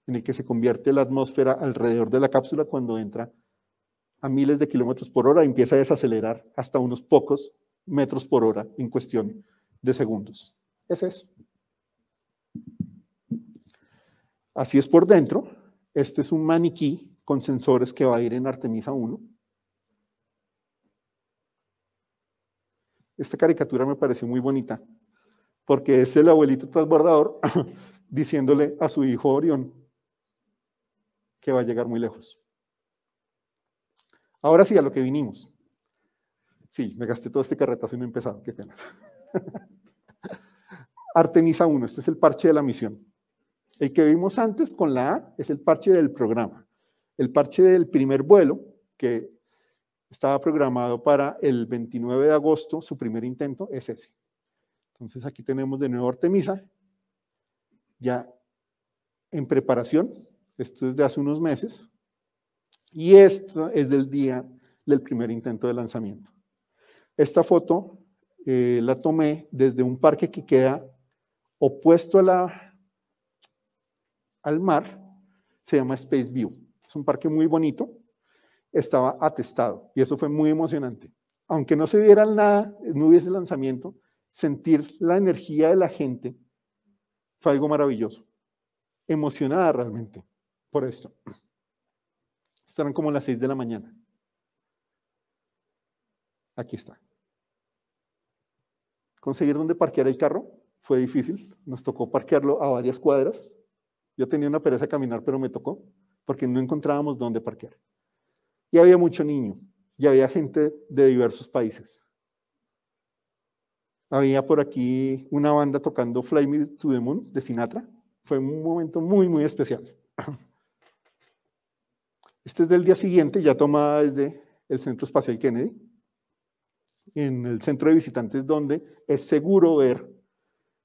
en el que se convierte la atmósfera alrededor de la cápsula cuando entra a miles de kilómetros por hora y empieza a desacelerar hasta unos pocos metros por hora en cuestión de segundos. Ese es. Así es por dentro. Este es un maniquí con sensores que va a ir en Artemisa 1. Esta caricatura me pareció muy bonita, porque es el abuelito transbordador <coughs> diciéndole a su hijo Orión que va a llegar muy lejos. Ahora sí, a lo que vinimos. Sí, me gasté todo este carretazo y no he empezado, qué pena. <laughs> Artemisa 1, este es el parche de la misión. El que vimos antes con la A es el parche del programa. El parche del primer vuelo, que estaba programado para el 29 de agosto, su primer intento es ese. Entonces aquí tenemos de nuevo Artemisa, ya en preparación, esto es de hace unos meses, y esto es del día del primer intento de lanzamiento. Esta foto eh, la tomé desde un parque que queda opuesto a la, al mar, se llama Space View. Es un parque muy bonito, estaba atestado y eso fue muy emocionante. Aunque no se viera nada, no hubiese lanzamiento, sentir la energía de la gente fue algo maravilloso. Emocionada realmente por esto. Estarán como las 6 de la mañana. Aquí está. Conseguir dónde parquear el carro fue difícil. Nos tocó parquearlo a varias cuadras. Yo tenía una pereza de caminar, pero me tocó porque no encontrábamos dónde parquear. Y había mucho niño, y había gente de diversos países. Había por aquí una banda tocando Fly Me to the Moon de Sinatra. Fue un momento muy, muy especial. Este es del día siguiente, ya tomada desde el Centro Espacial Kennedy, en el centro de visitantes donde es seguro ver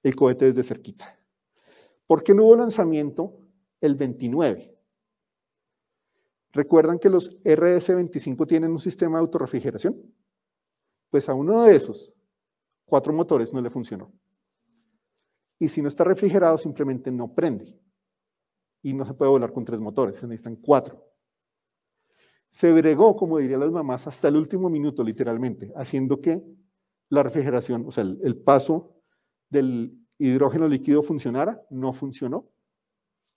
el cohete desde cerquita. ¿Por qué no hubo lanzamiento el 29? ¿Recuerdan que los RS-25 tienen un sistema de autorrefrigeración? Pues a uno de esos, cuatro motores no le funcionó. Y si no está refrigerado, simplemente no prende. Y no se puede volar con tres motores, se necesitan cuatro. Se bregó, como dirían las mamás, hasta el último minuto, literalmente, haciendo que la refrigeración, o sea, el, el paso del hidrógeno líquido funcionara, no funcionó.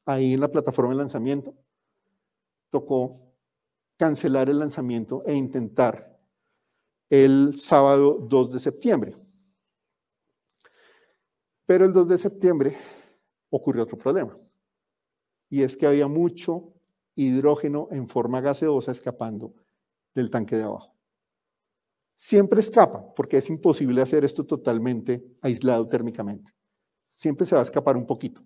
Ahí en la plataforma de lanzamiento tocó cancelar el lanzamiento e intentar el sábado 2 de septiembre. Pero el 2 de septiembre ocurrió otro problema, y es que había mucho hidrógeno en forma gaseosa escapando del tanque de abajo. Siempre escapa, porque es imposible hacer esto totalmente aislado térmicamente. Siempre se va a escapar un poquito.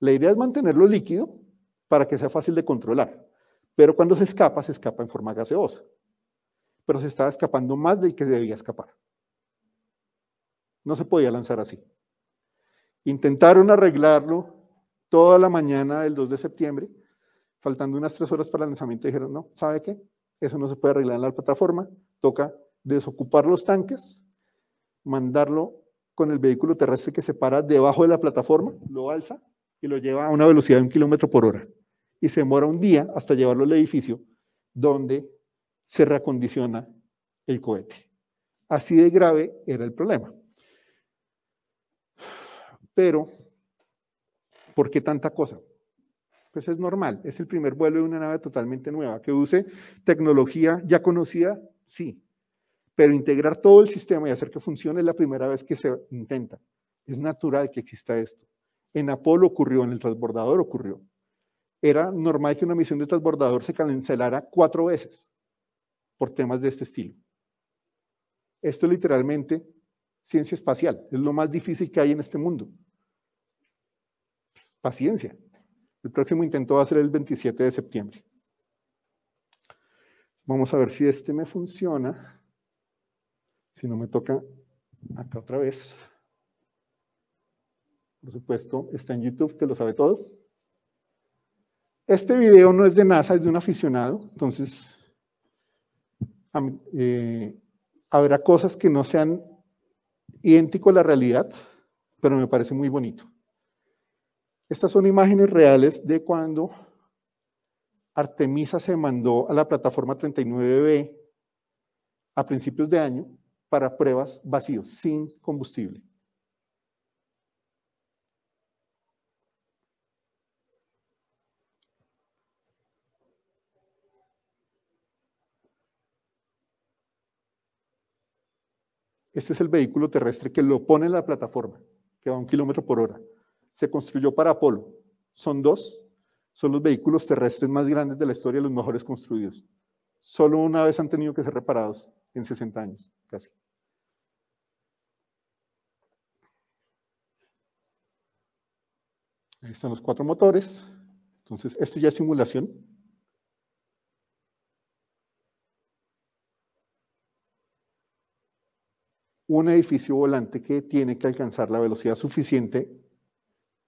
La idea es mantenerlo líquido para que sea fácil de controlar. Pero cuando se escapa, se escapa en forma gaseosa. Pero se estaba escapando más del que debía escapar. No se podía lanzar así. Intentaron arreglarlo toda la mañana del 2 de septiembre, faltando unas tres horas para el lanzamiento, dijeron, no, ¿sabe qué? Eso no se puede arreglar en la plataforma, toca desocupar los tanques, mandarlo con el vehículo terrestre que se para debajo de la plataforma, lo alza y lo lleva a una velocidad de un kilómetro por hora. Y se demora un día hasta llevarlo al edificio donde se reacondiciona el cohete. Así de grave era el problema. Pero, ¿por qué tanta cosa? Pues es normal, es el primer vuelo de una nave totalmente nueva. Que use tecnología ya conocida, sí, pero integrar todo el sistema y hacer que funcione es la primera vez que se intenta. Es natural que exista esto. En Apolo ocurrió, en el transbordador ocurrió. Era normal que una misión de transbordador se cancelara cuatro veces por temas de este estilo. Esto es literalmente ciencia espacial, es lo más difícil que hay en este mundo. Paciencia. El próximo intento va a ser el 27 de septiembre. Vamos a ver si este me funciona. Si no me toca acá otra vez. Por supuesto, está en YouTube, que lo sabe todo. Este video no es de NASA, es de un aficionado. Entonces, eh, habrá cosas que no sean idéntico a la realidad, pero me parece muy bonito. Estas son imágenes reales de cuando Artemisa se mandó a la plataforma 39B a principios de año para pruebas vacíos, sin combustible. Este es el vehículo terrestre que lo pone en la plataforma, que va a un kilómetro por hora. Se construyó para Apolo. Son dos. Son los vehículos terrestres más grandes de la historia, los mejores construidos. Solo una vez han tenido que ser reparados en 60 años, casi. Ahí están los cuatro motores. Entonces, esto ya es simulación. Un edificio volante que tiene que alcanzar la velocidad suficiente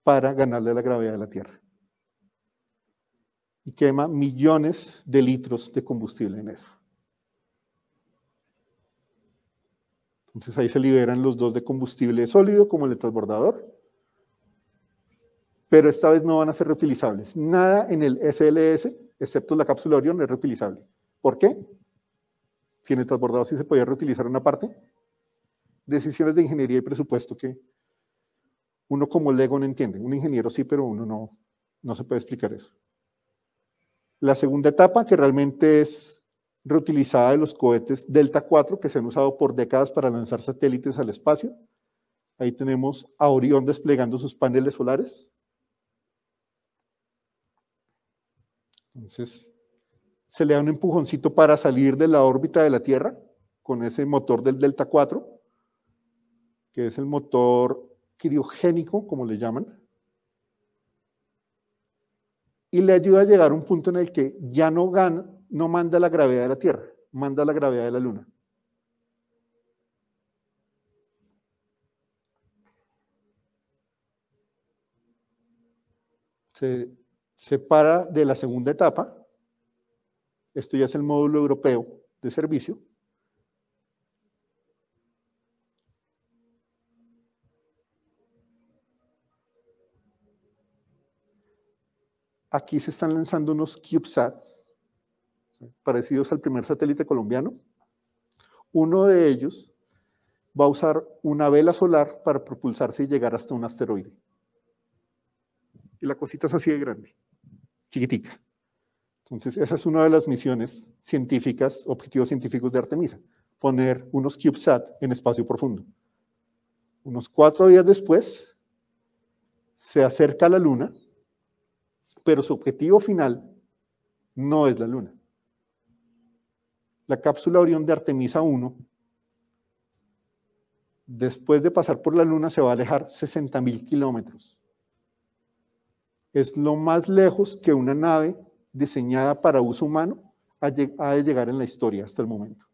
para ganarle la gravedad de la Tierra. Y quema millones de litros de combustible en eso. Entonces ahí se liberan los dos de combustible sólido, como el transbordador, pero esta vez no van a ser reutilizables. Nada en el SLS, excepto la cápsula Orion, es reutilizable. ¿Por qué? Si en el transbordador sí se podía reutilizar una parte. Decisiones de ingeniería y presupuesto que uno como Lego no entiende. Un ingeniero sí, pero uno no, no se puede explicar eso. La segunda etapa, que realmente es reutilizada de los cohetes Delta 4, que se han usado por décadas para lanzar satélites al espacio. Ahí tenemos a Orión desplegando sus paneles solares. Entonces, se le da un empujoncito para salir de la órbita de la Tierra con ese motor del Delta 4, que es el motor criogénico, como le llaman, y le ayuda a llegar a un punto en el que ya no gana, no manda la gravedad de la Tierra, manda la gravedad de la Luna. Se separa de la segunda etapa. Esto ya es el módulo europeo de servicio. Aquí se están lanzando unos CubeSats, parecidos al primer satélite colombiano. Uno de ellos va a usar una vela solar para propulsarse y llegar hasta un asteroide. Y la cosita es así de grande chiquitica. Entonces, esa es una de las misiones científicas, objetivos científicos de Artemisa, poner unos CubeSat en espacio profundo. Unos cuatro días después, se acerca a la Luna, pero su objetivo final no es la Luna. La cápsula Orión de Artemisa 1, después de pasar por la Luna, se va a alejar 60.000 kilómetros es lo más lejos que una nave diseñada para uso humano ha de llegar en la historia hasta el momento.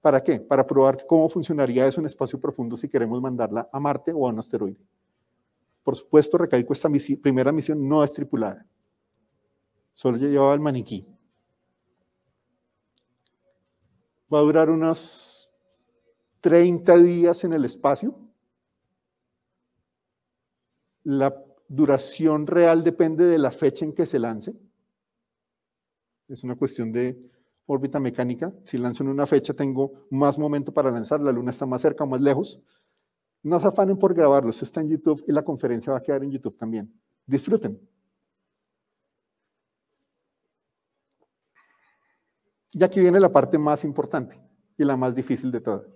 ¿Para qué? Para probar cómo funcionaría eso en espacio profundo si queremos mandarla a Marte o a un asteroide. Por supuesto, recalco, esta primera misión no es tripulada. Solo llevaba el maniquí. Va a durar unos 30 días en el espacio. La duración real depende de la fecha en que se lance. Es una cuestión de órbita mecánica. Si lanzo en una fecha, tengo más momento para lanzar. La luna está más cerca o más lejos. No se afanen por grabarlo. Esto está en YouTube y la conferencia va a quedar en YouTube también. Disfruten. Y aquí viene la parte más importante y la más difícil de todas.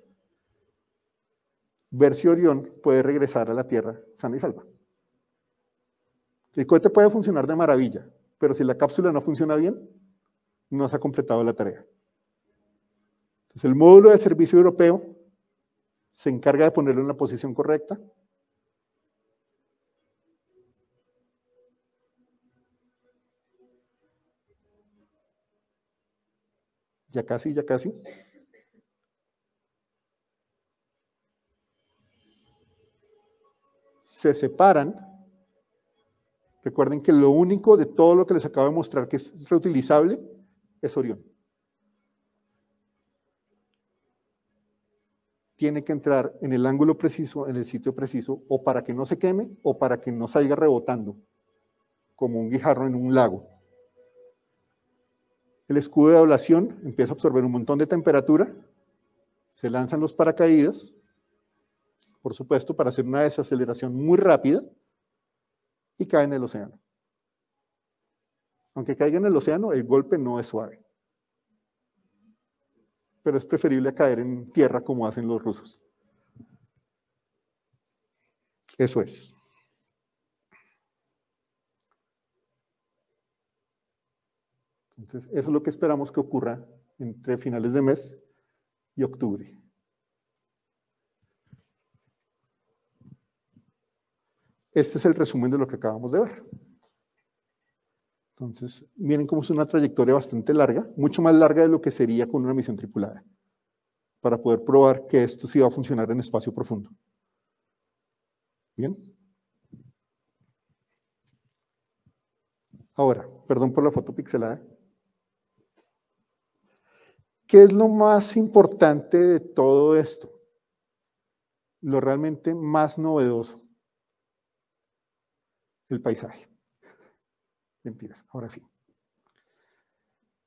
Ver si Orión puede regresar a la Tierra sana y salva. El cohete puede funcionar de maravilla, pero si la cápsula no funciona bien, no se ha completado la tarea. Entonces, el módulo de servicio europeo se encarga de ponerlo en la posición correcta. Ya casi, ya casi. Se separan Recuerden que lo único de todo lo que les acabo de mostrar que es reutilizable es Orión. Tiene que entrar en el ángulo preciso, en el sitio preciso, o para que no se queme o para que no salga rebotando, como un guijarro en un lago. El escudo de ablación empieza a absorber un montón de temperatura, se lanzan los paracaídas, por supuesto, para hacer una desaceleración muy rápida, y cae en el océano. Aunque caiga en el océano, el golpe no es suave. Pero es preferible caer en tierra como hacen los rusos. Eso es. Entonces, eso es lo que esperamos que ocurra entre finales de mes y octubre. Este es el resumen de lo que acabamos de ver. Entonces, miren cómo es una trayectoria bastante larga, mucho más larga de lo que sería con una misión tripulada, para poder probar que esto sí va a funcionar en espacio profundo. Bien. Ahora, perdón por la foto pixelada. ¿Qué es lo más importante de todo esto? Lo realmente más novedoso. El paisaje. Mentiras, ahora sí.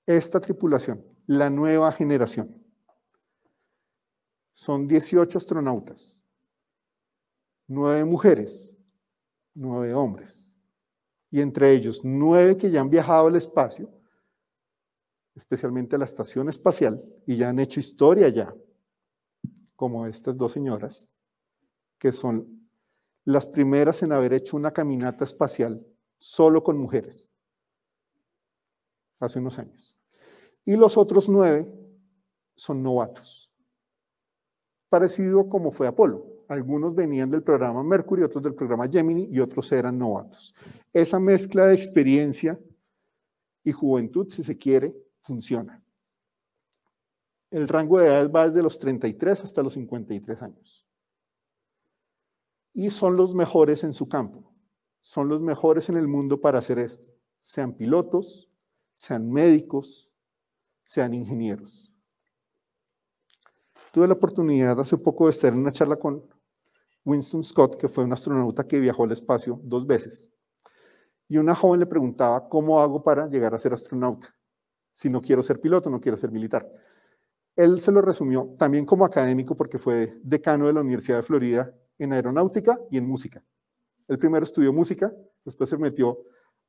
Esta tripulación, la nueva generación, son 18 astronautas nueve mujeres, nueve hombres. Y entre ellos, nueve que ya han viajado al espacio, especialmente a la estación espacial, y ya han hecho historia ya, como estas dos señoras, que son las primeras en haber hecho una caminata espacial solo con mujeres, hace unos años. Y los otros nueve son novatos, parecido como fue Apolo. Algunos venían del programa Mercury, otros del programa Gemini y otros eran novatos. Esa mezcla de experiencia y juventud, si se quiere, funciona. El rango de edad va desde los 33 hasta los 53 años. Y son los mejores en su campo. Son los mejores en el mundo para hacer esto. Sean pilotos, sean médicos, sean ingenieros. Tuve la oportunidad hace poco de estar en una charla con Winston Scott, que fue un astronauta que viajó al espacio dos veces. Y una joven le preguntaba, ¿cómo hago para llegar a ser astronauta? Si no quiero ser piloto, no quiero ser militar. Él se lo resumió también como académico porque fue decano de la Universidad de Florida en aeronáutica y en música. Él primero estudió música, después se metió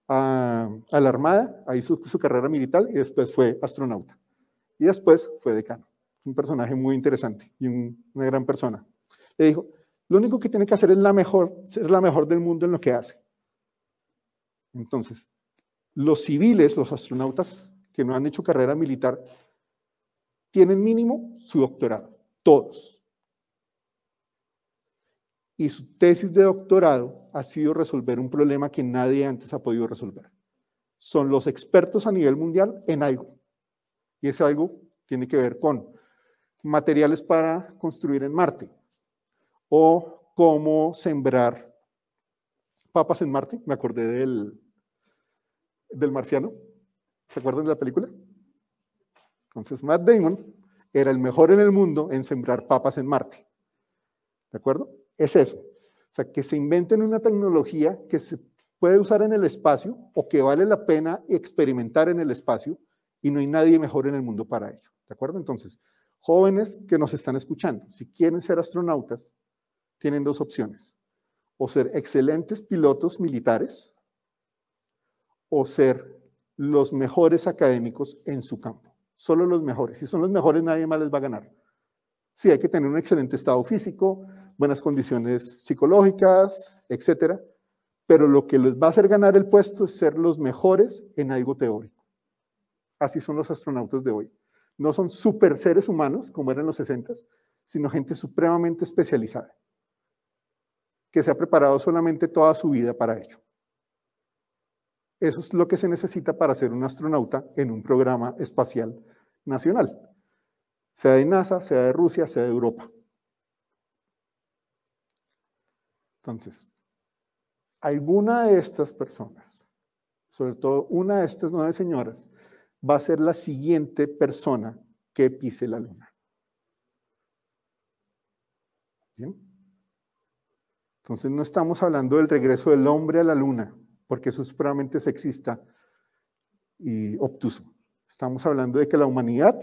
a, la Armada, ahí su, carrera militar y después fue astronauta. Y después fue decano. Un personaje muy interesante y una gran persona. Le dijo, lo único que tiene que hacer es la mejor, ser la mejor del mundo en lo que hace. Entonces, los civiles, los astronautas que no han hecho carrera militar, tienen mínimo su doctorado, todos. Y su tesis de doctorado ha sido resolver un problema que nadie antes ha podido resolver. Son los expertos a nivel mundial en algo. Y ese algo tiene que ver con materiales para construir en Marte, o cómo sembrar papas en Marte. Me acordé del, del marciano. ¿Se acuerdan de la película? Entonces, Matt Damon era el mejor en el mundo en sembrar papas en Marte. ¿De acuerdo? Es eso. O sea, que se inventen una tecnología que se puede usar en el espacio o que vale la pena experimentar en el espacio y no hay nadie mejor en el mundo para ello. ¿De acuerdo? Entonces, jóvenes que nos están escuchando, si quieren ser astronautas, tienen dos opciones. O ser excelentes pilotos militares o ser los mejores académicos en su campo. Solo los mejores. Si son los mejores, nadie más les va a ganar. Sí, hay que tener un excelente estado físico, buenas condiciones psicológicas, etcétera. Pero lo que les va a hacer ganar el puesto es ser los mejores en algo teórico. Así son los astronautas de hoy. No son super seres humanos, como eran los 60, sino gente supremamente especializada que se ha preparado solamente toda su vida para ello. Eso es lo que se necesita para ser un astronauta en un programa espacial nacional, sea de NASA, sea de Rusia, sea de Europa. Entonces, alguna de estas personas, sobre todo una de estas nueve señoras, va a ser la siguiente persona que pise la luna. ¿Bien? Entonces no estamos hablando del regreso del hombre a la luna, porque eso es puramente sexista y obtuso. Estamos hablando de que la humanidad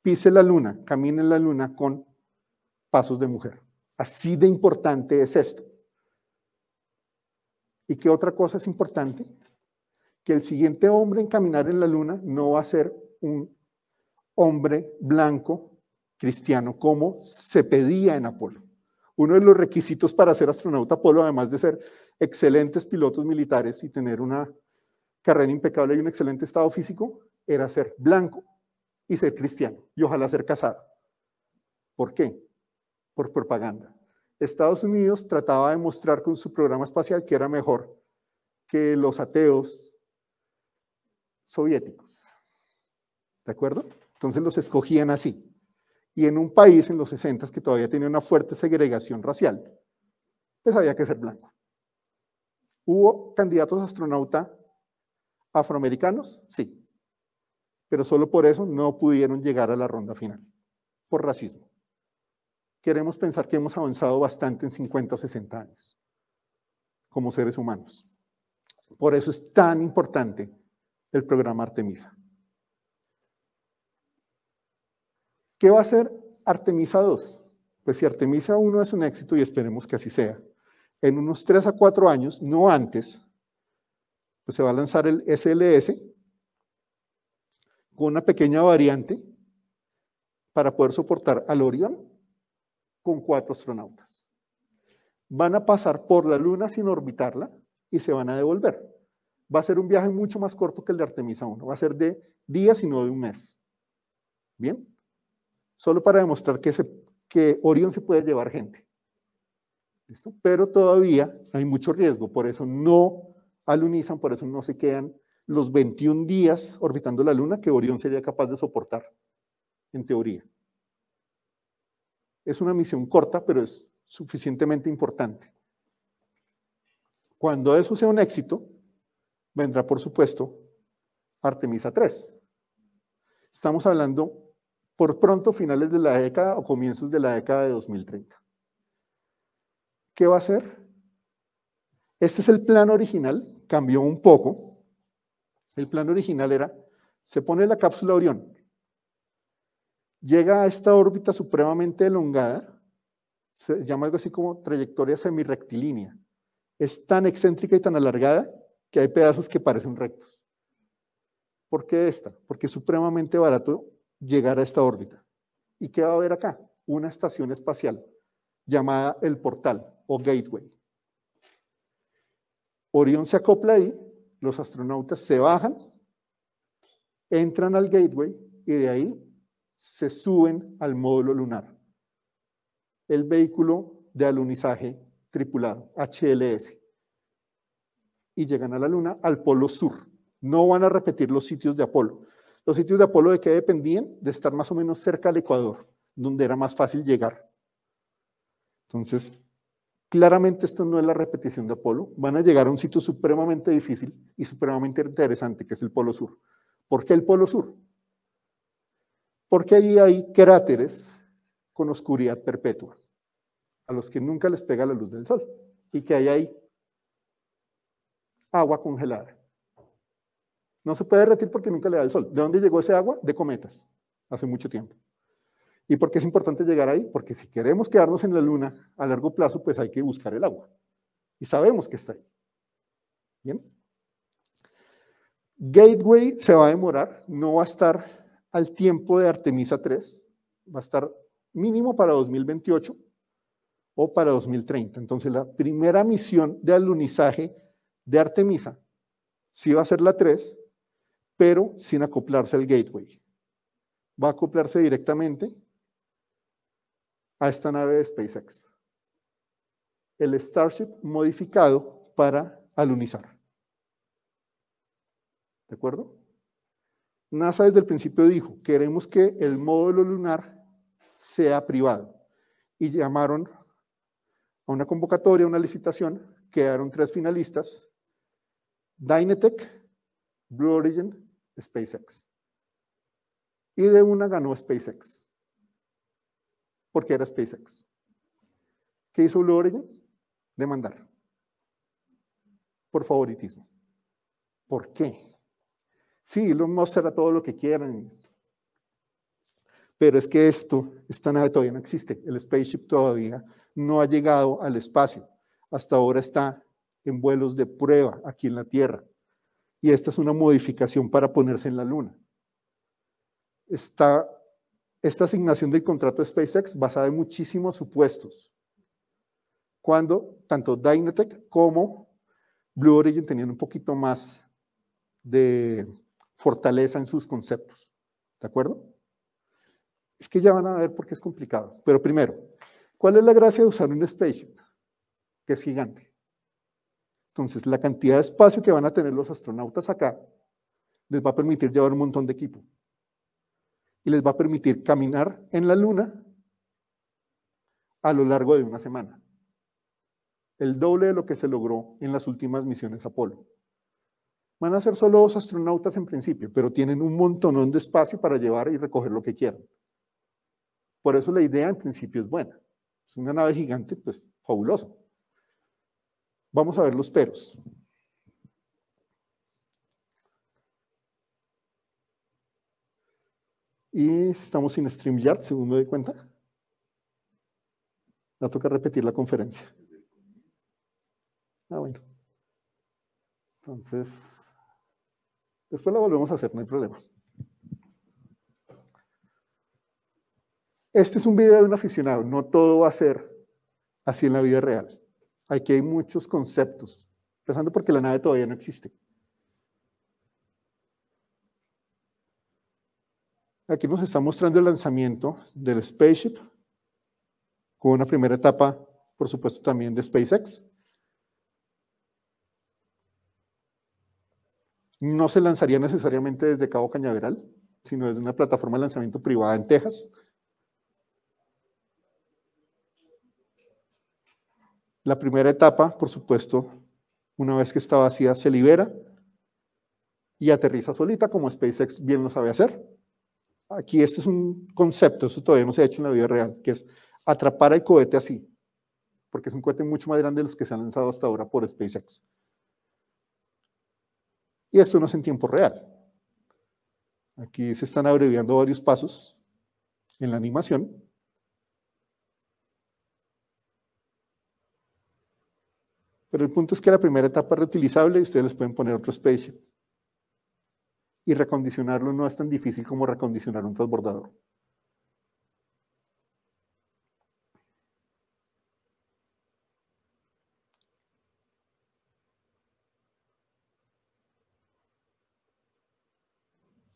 pise la luna, camine en la luna con pasos de mujer. Así de importante es esto. ¿Y qué otra cosa es importante? Que el siguiente hombre en caminar en la luna no va a ser un hombre blanco cristiano como se pedía en Apolo. Uno de los requisitos para ser astronauta Apolo, además de ser excelentes pilotos militares y tener una carrera impecable y un excelente estado físico, era ser blanco y ser cristiano, y ojalá ser casado. ¿Por qué? Por propaganda. Estados Unidos trataba de mostrar con su programa espacial que era mejor que los ateos soviéticos. ¿De acuerdo? Entonces los escogían así. Y en un país en los 60 que todavía tenía una fuerte segregación racial, pues había que ser blanco. ¿Hubo candidatos astronauta afroamericanos? Sí. Pero solo por eso no pudieron llegar a la ronda final, por racismo. Queremos pensar que hemos avanzado bastante en 50 o 60 años como seres humanos. Por eso es tan importante el programa Artemisa. ¿Qué va a hacer Artemisa 2? Pues si Artemisa 1 es un éxito y esperemos que así sea, en unos 3 a 4 años, no antes, pues se va a lanzar el SLS con una pequeña variante para poder soportar al Orión con cuatro astronautas. Van a pasar por la Luna sin orbitarla y se van a devolver. Va a ser un viaje mucho más corto que el de Artemisa 1. Va a ser de días y no de un mes. ¿Bien? Solo para demostrar que, que Orión se puede llevar gente. ¿Listo? Pero todavía hay mucho riesgo, por eso no alunizan, por eso no se quedan los 21 días orbitando la Luna que Orión sería capaz de soportar, en teoría. Es una misión corta, pero es suficientemente importante. Cuando eso sea un éxito, vendrá, por supuesto, Artemisa 3. Estamos hablando por pronto finales de la década o comienzos de la década de 2030. ¿Qué va a hacer? Este es el plan original, cambió un poco. El plan original era, se pone la cápsula Orión, llega a esta órbita supremamente elongada, se llama algo así como trayectoria semirrectilínea. Es tan excéntrica y tan alargada que hay pedazos que parecen rectos. ¿Por qué esta? Porque es supremamente barato llegar a esta órbita. ¿Y qué va a haber acá? Una estación espacial llamada el portal o gateway. Orión se acopla ahí, los astronautas se bajan, entran al gateway y de ahí se suben al módulo lunar, el vehículo de alunizaje tripulado, HLS, y llegan a la Luna al polo sur. No van a repetir los sitios de Apolo. Los sitios de Apolo de qué dependían? De estar más o menos cerca del Ecuador, donde era más fácil llegar. Entonces, claramente esto no es la repetición de Apolo. Van a llegar a un sitio supremamente difícil y supremamente interesante, que es el Polo Sur. ¿Por qué el Polo Sur? Porque allí hay cráteres con oscuridad perpetua, a los que nunca les pega la luz del sol, y que ahí hay agua congelada. No se puede derretir porque nunca le da el sol. ¿De dónde llegó ese agua? De cometas, hace mucho tiempo. ¿Y por qué es importante llegar ahí? Porque si queremos quedarnos en la luna a largo plazo, pues hay que buscar el agua. Y sabemos que está ahí. ¿Bien? Gateway se va a demorar, no va a estar al tiempo de Artemisa 3, va a estar mínimo para 2028 o para 2030. Entonces la primera misión de alunizaje de Artemisa sí va a ser la 3, pero sin acoplarse al gateway. Va a acoplarse directamente a esta nave de SpaceX. El Starship modificado para alunizar. ¿De acuerdo? NASA desde el principio dijo, queremos que el módulo lunar sea privado. Y llamaron a una convocatoria, a una licitación, quedaron tres finalistas, Dynatech, Blue Origin SpaceX. Y de una ganó SpaceX, porque era SpaceX. ¿Qué hizo Blue Origin? Demandar. Por favoritismo. ¿Por qué? Sí, Elon Musk todo lo que quieran. Pero es que esto, esta nave todavía no existe. El spaceship todavía no ha llegado al espacio. Hasta ahora está en vuelos de prueba aquí en la Tierra y esta es una modificación para ponerse en la Luna. está esta asignación del contrato de SpaceX basada en muchísimos supuestos. Cuando tanto Dynatech como Blue Origin tenían un poquito más de fortaleza en sus conceptos. ¿De acuerdo? Es que ya van a ver por qué es complicado. Pero primero, ¿cuál es la gracia de usar un spaceship? Que es gigante. Entonces, la cantidad de espacio que van a tener los astronautas acá les va a permitir llevar un montón de equipo. Y les va a permitir caminar en la Luna a lo largo de una semana. El doble de lo que se logró en las últimas misiones Apolo. Van a ser solo dos astronautas en principio, pero tienen un montonón de espacio para llevar y recoger lo que quieran. Por eso la idea en principio es buena. Es una nave gigante, pues fabulosa. Vamos a ver los peros. Y estamos sin StreamYard, según me doy cuenta. Va a tocar repetir la conferencia. Ah, bueno. Entonces, después la volvemos a hacer, no hay problema. Este es un video de un aficionado, no todo va a ser así en la vida real. Aquí hay muchos conceptos, empezando porque la nave todavía no existe. Aquí nos está mostrando el lanzamiento del Spaceship, con una primera etapa, por supuesto, también de SpaceX. No se lanzaría necesariamente desde Cabo Cañaveral, sino desde una plataforma de lanzamiento privada en Texas. La primera etapa, por supuesto, una vez que está vacía, se libera y aterriza solita, como SpaceX bien lo sabe hacer. Aquí este es un concepto, eso todavía no se ha hecho en la vida real, que es atrapar el cohete así, porque es un cohete mucho más grande de los que se han lanzado hasta ahora por SpaceX. Y esto no es en tiempo real. Aquí se están abreviando varios pasos en la animación. Pero el punto es que la primera etapa es reutilizable y ustedes les pueden poner otro spaceship. Y recondicionarlo no es tan difícil como recondicionar un transbordador.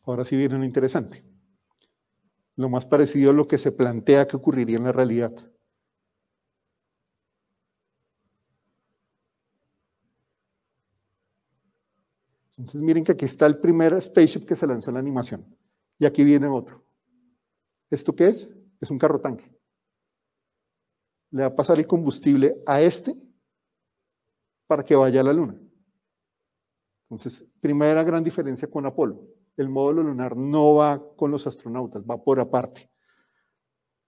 Ahora sí viene lo interesante. Lo más parecido a lo que se plantea que ocurriría en la realidad. Entonces miren que aquí está el primer spaceship que se lanzó en la animación. Y aquí viene otro. ¿Esto qué es? Es un carro tanque. Le va a pasar el combustible a este para que vaya a la Luna. Entonces, primera gran diferencia con Apolo. El módulo lunar no va con los astronautas, va por aparte.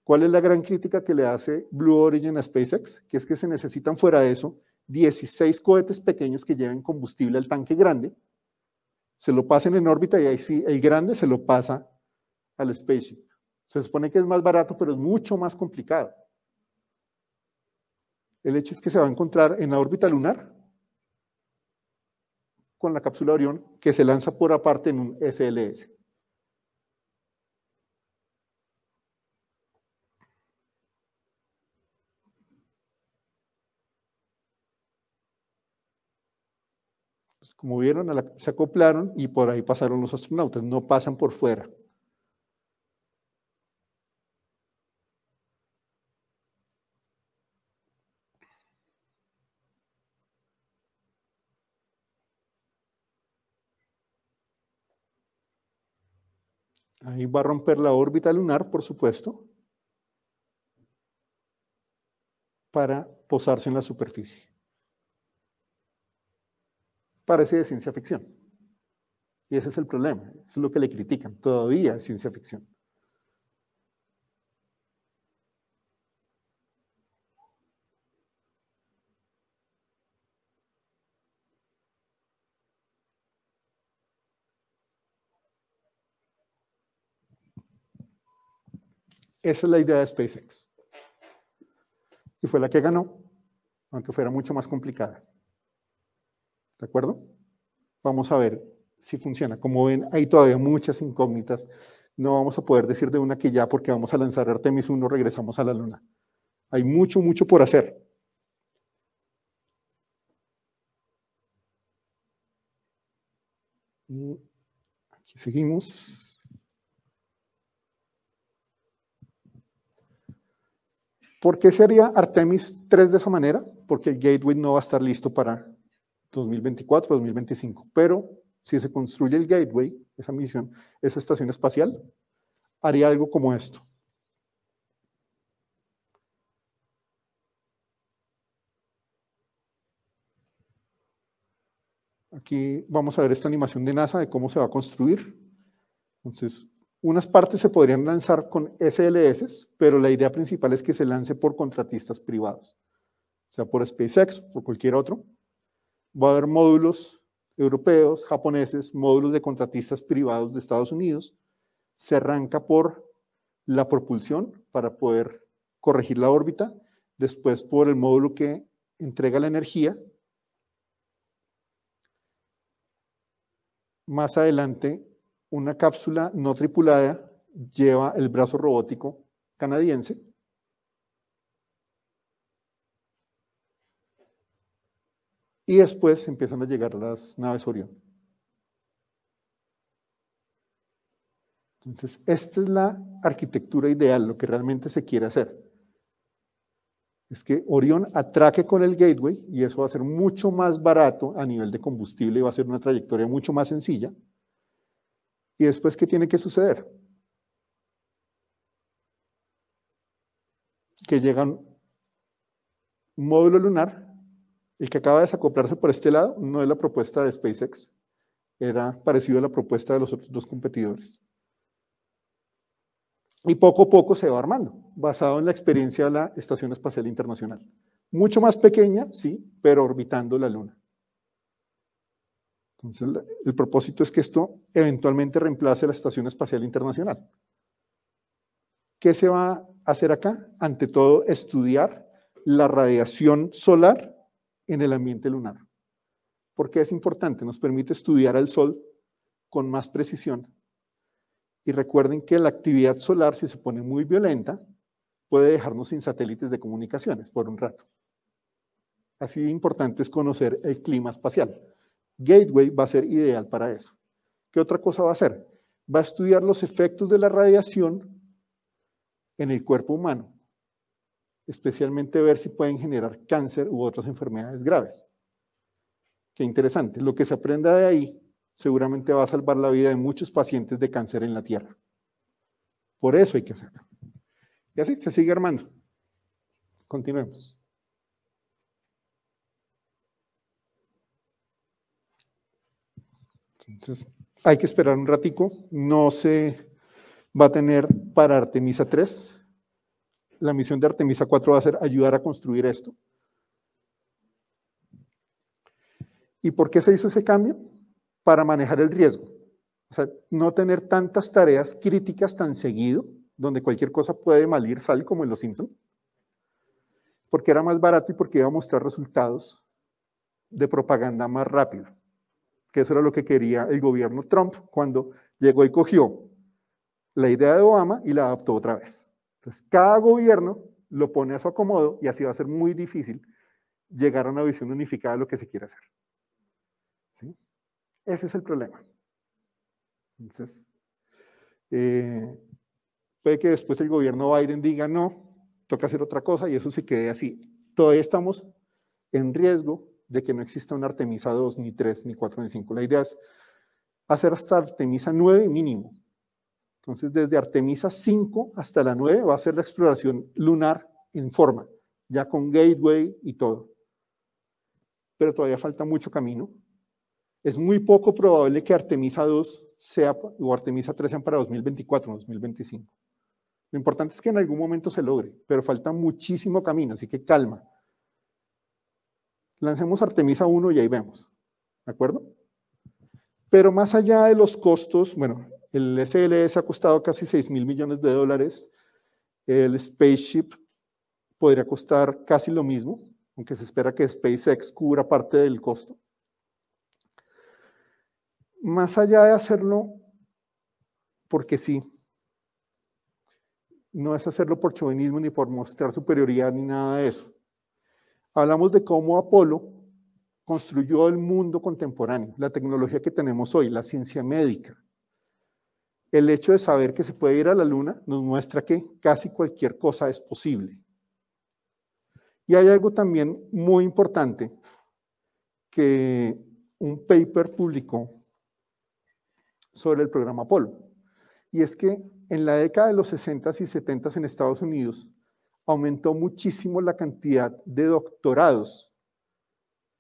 ¿Cuál es la gran crítica que le hace Blue Origin a SpaceX? Que es que se necesitan fuera de eso 16 cohetes pequeños que lleven combustible al tanque grande se lo pasen en órbita y ahí sí, el grande se lo pasa al spaceship. Se supone que es más barato, pero es mucho más complicado. El hecho es que se va a encontrar en la órbita lunar con la cápsula Orión que se lanza por aparte en un SLS. Como vieron, se acoplaron y por ahí pasaron los astronautas, no pasan por fuera. Va a romper la órbita lunar, por supuesto, para posarse en la superficie parece de ciencia ficción. Y ese es el problema, eso es lo que le critican, todavía es ciencia ficción. Esa es la idea de SpaceX. Y fue la que ganó, aunque fuera mucho más complicada. ¿De acuerdo? Vamos a ver si funciona. Como ven, hay todavía muchas incógnitas no vamos a poder decir de una que ya porque vamos a lanzar Artemis 1 regresamos a la Luna. Hay mucho, mucho por hacer. Y aquí seguimos. ¿Por qué sería Artemis 3 de esa manera? Porque el gateway no va a estar listo para 2024, 2025. Pero si se construye el gateway, esa misión, esa estación espacial, haría algo como esto. Aquí vamos a ver esta animación de NASA de cómo se va a construir. Entonces, unas partes se podrían lanzar con SLS, pero la idea principal es que se lance por contratistas privados, o sea, por SpaceX, por cualquier otro. Va a haber módulos europeos, japoneses, módulos de contratistas privados de Estados Unidos. Se arranca por la propulsión para poder corregir la órbita, después por el módulo que entrega la energía Más adelante, una cápsula no tripulada lleva el brazo robótico canadiense. Y después empiezan a llegar las naves Orión. Entonces, esta es la arquitectura ideal, lo que realmente se quiere hacer. Es que Orión atraque con el gateway y eso va a ser mucho más barato a nivel de combustible y va a ser una trayectoria mucho más sencilla. Y después, ¿qué tiene que suceder? Que llega un módulo lunar, el que acaba de desacoplarse por este lado, no es la propuesta de SpaceX, era parecido a la propuesta de los otros dos competidores. Y poco a poco se va armando, basado en la experiencia de la Estación Espacial Internacional. Mucho más pequeña, sí, pero orbitando la Luna. Entonces, el propósito es que esto eventualmente reemplace la Estación Espacial Internacional. ¿Qué se va a hacer acá? Ante todo, estudiar la radiación solar en el ambiente lunar. ¿Por qué es importante? Nos permite estudiar al Sol con más precisión y recuerden que la actividad solar, si se pone muy violenta, puede dejarnos sin satélites de comunicaciones por un rato. Así de importante es conocer el clima espacial. Gateway va a ser ideal para eso. ¿Qué otra cosa va a hacer? Va a estudiar los efectos de la radiación en el cuerpo humano, especialmente ver si pueden generar cáncer u otras enfermedades graves. Qué interesante. Lo que se aprenda de ahí seguramente va a salvar la vida de muchos pacientes de cáncer en la Tierra. Por eso hay que hacerlo. Y así se sigue armando. Continuemos. Entonces, hay que esperar un ratico. No se va a tener para Artemisa 3. La misión de Artemisa 4 va a ser ayudar a construir esto. ¿Y por qué se hizo ese cambio? para manejar el riesgo. O sea, no tener tantas tareas críticas tan seguido, donde cualquier cosa puede malir sal como en Los Simpson, porque era más barato y porque iba a mostrar resultados de propaganda más rápido. Que eso era lo que quería el gobierno Trump cuando llegó y cogió la idea de Obama y la adaptó otra vez. Entonces, cada gobierno lo pone a su acomodo y así va a ser muy difícil llegar a una visión unificada de lo que se quiere hacer. Ese es el problema. Entonces, eh, puede que después el gobierno Biden diga no, toca hacer otra cosa y eso se quede así. Todavía estamos en riesgo de que no exista una Artemisa 2, ni 3, ni 4, ni 5. La idea es hacer hasta Artemisa 9 mínimo. Entonces, desde Artemisa 5 hasta la 9 va a ser la exploración lunar en forma, ya con gateway y todo. Pero todavía falta mucho camino es muy poco probable que Artemisa 2 sea, o Artemisa 3 sean para 2024 o 2025. Lo importante es que en algún momento se logre, pero falta muchísimo camino, así que calma. Lancemos Artemisa 1 y ahí vemos. ¿De acuerdo? Pero más allá de los costos, bueno, el SLS ha costado casi 6 mil millones de dólares. El Spaceship podría costar casi lo mismo, aunque se espera que SpaceX cubra parte del costo más allá de hacerlo porque sí, no es hacerlo por chauvinismo ni por mostrar superioridad ni nada de eso. Hablamos de cómo Apolo construyó el mundo contemporáneo, la tecnología que tenemos hoy, la ciencia médica. El hecho de saber que se puede ir a la luna nos muestra que casi cualquier cosa es posible. Y hay algo también muy importante que un paper publicó sobre el programa Apolo. Y es que en la década de los 60s y 70s en Estados Unidos aumentó muchísimo la cantidad de doctorados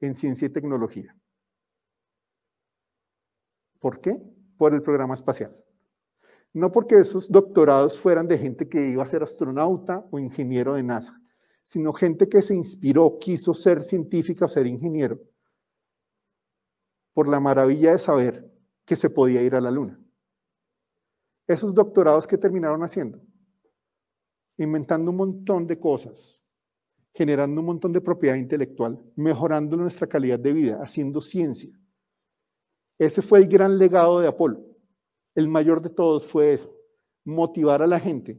en ciencia y tecnología. ¿Por qué? Por el programa espacial. No porque esos doctorados fueran de gente que iba a ser astronauta o ingeniero de NASA, sino gente que se inspiró, quiso ser científica o ser ingeniero, por la maravilla de saber que se podía ir a la luna. Esos doctorados que terminaron haciendo, inventando un montón de cosas, generando un montón de propiedad intelectual, mejorando nuestra calidad de vida, haciendo ciencia. Ese fue el gran legado de Apolo. El mayor de todos fue eso, motivar a la gente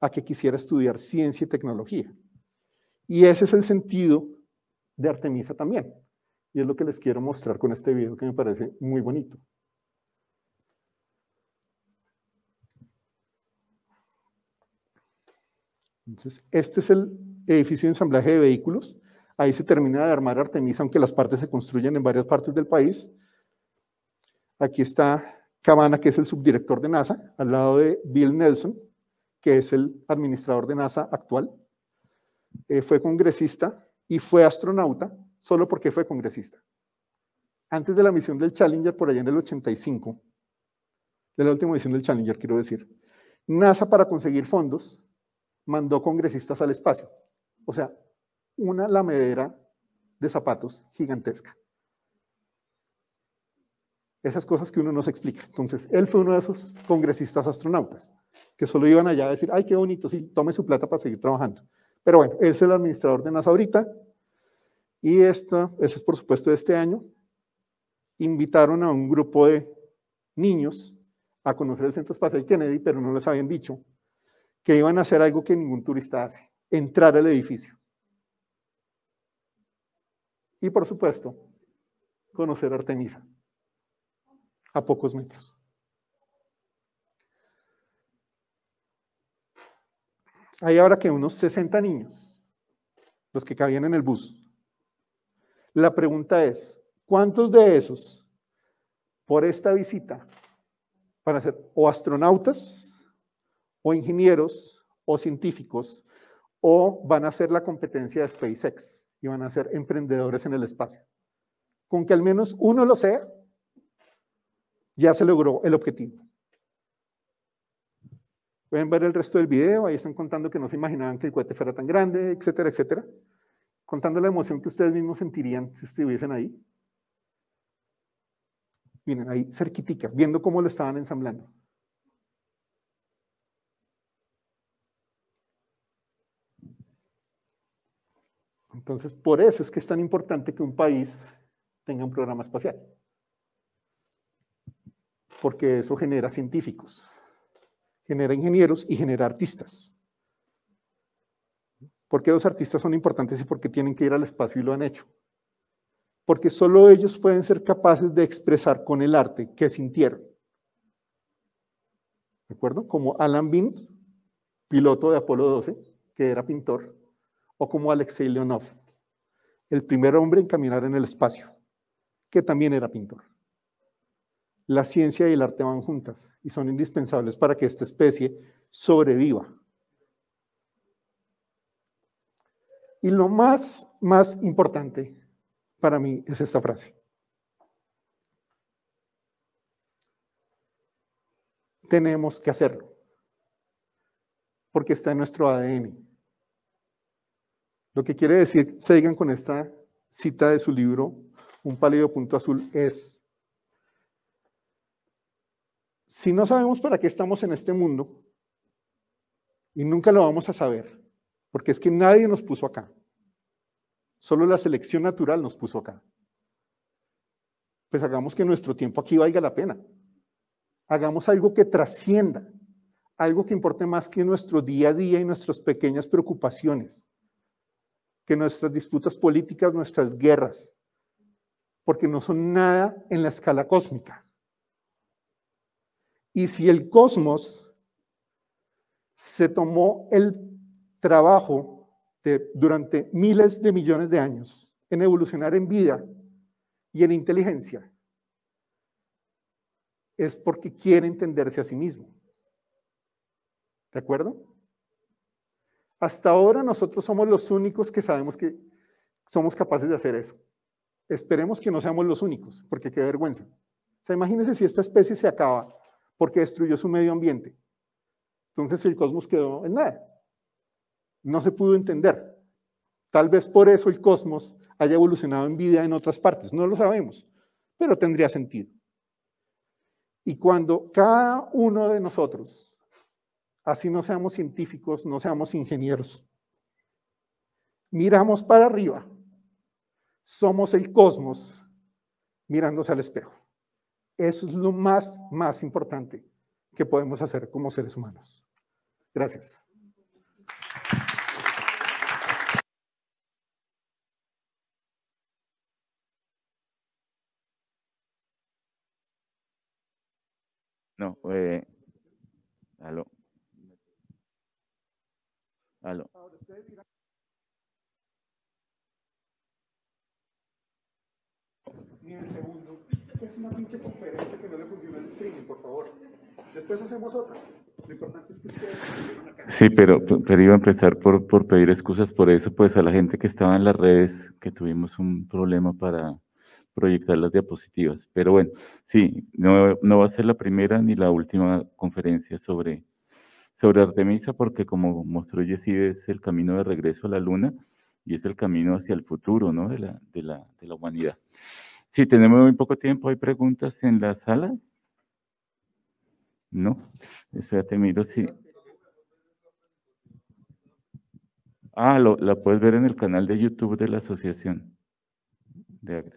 a que quisiera estudiar ciencia y tecnología. Y ese es el sentido de Artemisa también. Y es lo que les quiero mostrar con este video que me parece muy bonito. Entonces, este es el edificio de ensamblaje de vehículos. Ahí se termina de armar Artemisa, aunque las partes se construyen en varias partes del país. Aquí está Cabana, que es el subdirector de NASA, al lado de Bill Nelson, que es el administrador de NASA actual. Eh, fue congresista y fue astronauta solo porque fue congresista. Antes de la misión del Challenger, por allá en el 85, de la última misión del Challenger, quiero decir, NASA para conseguir fondos mandó congresistas al espacio. O sea, una lamedera de zapatos gigantesca. Esas cosas que uno no se explica. Entonces, él fue uno de esos congresistas astronautas que solo iban allá a decir, ay, qué bonito, sí, tome su plata para seguir trabajando. Pero bueno, él es el administrador de NASA ahorita. Y esta, ese es por supuesto de este año. Invitaron a un grupo de niños a conocer el Centro Espacial Kennedy, pero no les habían dicho que iban a hacer algo que ningún turista hace, entrar al edificio. Y por supuesto, conocer Artemisa, a pocos metros. Hay ahora que unos 60 niños, los que cabían en el bus. La pregunta es, ¿cuántos de esos por esta visita van a ser o astronautas o ingenieros o científicos o van a ser la competencia de SpaceX y van a ser emprendedores en el espacio. Con que al menos uno lo sea, ya se logró el objetivo. Pueden ver el resto del video, ahí están contando que no se imaginaban que el cohete fuera tan grande, etcétera, etcétera. Contando la emoción que ustedes mismos sentirían si estuviesen ahí. Miren, ahí cerquitica, viendo cómo lo estaban ensamblando. Entonces, por eso es que es tan importante que un país tenga un programa espacial. Porque eso genera científicos, genera ingenieros y genera artistas. ¿Por qué los artistas son importantes y por qué tienen que ir al espacio y lo han hecho? Porque solo ellos pueden ser capaces de expresar con el arte que sintieron. ¿De acuerdo? Como Alan Bean, piloto de Apolo 12, que era pintor, o como Alexei Leonov, el primer hombre en caminar en el espacio, que también era pintor. La ciencia y el arte van juntas y son indispensables para que esta especie sobreviva. Y lo más, más importante para mí es esta frase. Tenemos que hacerlo, porque está en nuestro ADN. Lo que quiere decir, sigan con esta cita de su libro, Un pálido punto azul, es, si no sabemos para qué estamos en este mundo, y nunca lo vamos a saber, porque es que nadie nos puso acá, solo la selección natural nos puso acá, pues hagamos que nuestro tiempo aquí valga la pena, hagamos algo que trascienda, algo que importe más que nuestro día a día y nuestras pequeñas preocupaciones, que nuestras disputas políticas, nuestras guerras, porque no son nada en la escala cósmica. Y si el cosmos se tomó el trabajo de, durante miles de millones de años en evolucionar en vida y en inteligencia, es porque quiere entenderse a sí mismo. ¿De acuerdo? Hasta ahora nosotros somos los únicos que sabemos que somos capaces de hacer eso. Esperemos que no seamos los únicos, porque qué vergüenza. O sea, imagínense si esta especie se acaba porque destruyó su medio ambiente. Entonces el cosmos quedó en nada. No se pudo entender. Tal vez por eso el cosmos haya evolucionado en vida en otras partes. No lo sabemos, pero tendría sentido. Y cuando cada uno de nosotros, así no seamos científicos, no seamos ingenieros, miramos para arriba, somos el cosmos mirándose al espejo. Eso es lo más, más importante que podemos hacer como seres humanos. Gracias. No, eh, aló. Aló. Ni el segundo. Es una pinche conferencia que no le funciona el streaming, por favor. Después hacemos otra. Lo importante es que ustedes. Sí, pero, pero iba a empezar por, por pedir excusas por eso, pues a la gente que estaba en las redes, que tuvimos un problema para proyectar las diapositivas. Pero bueno, sí, no, no va a ser la primera ni la última conferencia sobre, sobre Artemisa, porque como mostró Yesid, es el camino de regreso a la Luna y es el camino hacia el futuro ¿no? de, la, de, la, de la humanidad. Sí, tenemos muy poco tiempo. ¿Hay preguntas en la sala? No, eso ya te miro, sí. Ah, lo, la puedes ver en el canal de YouTube de la asociación de.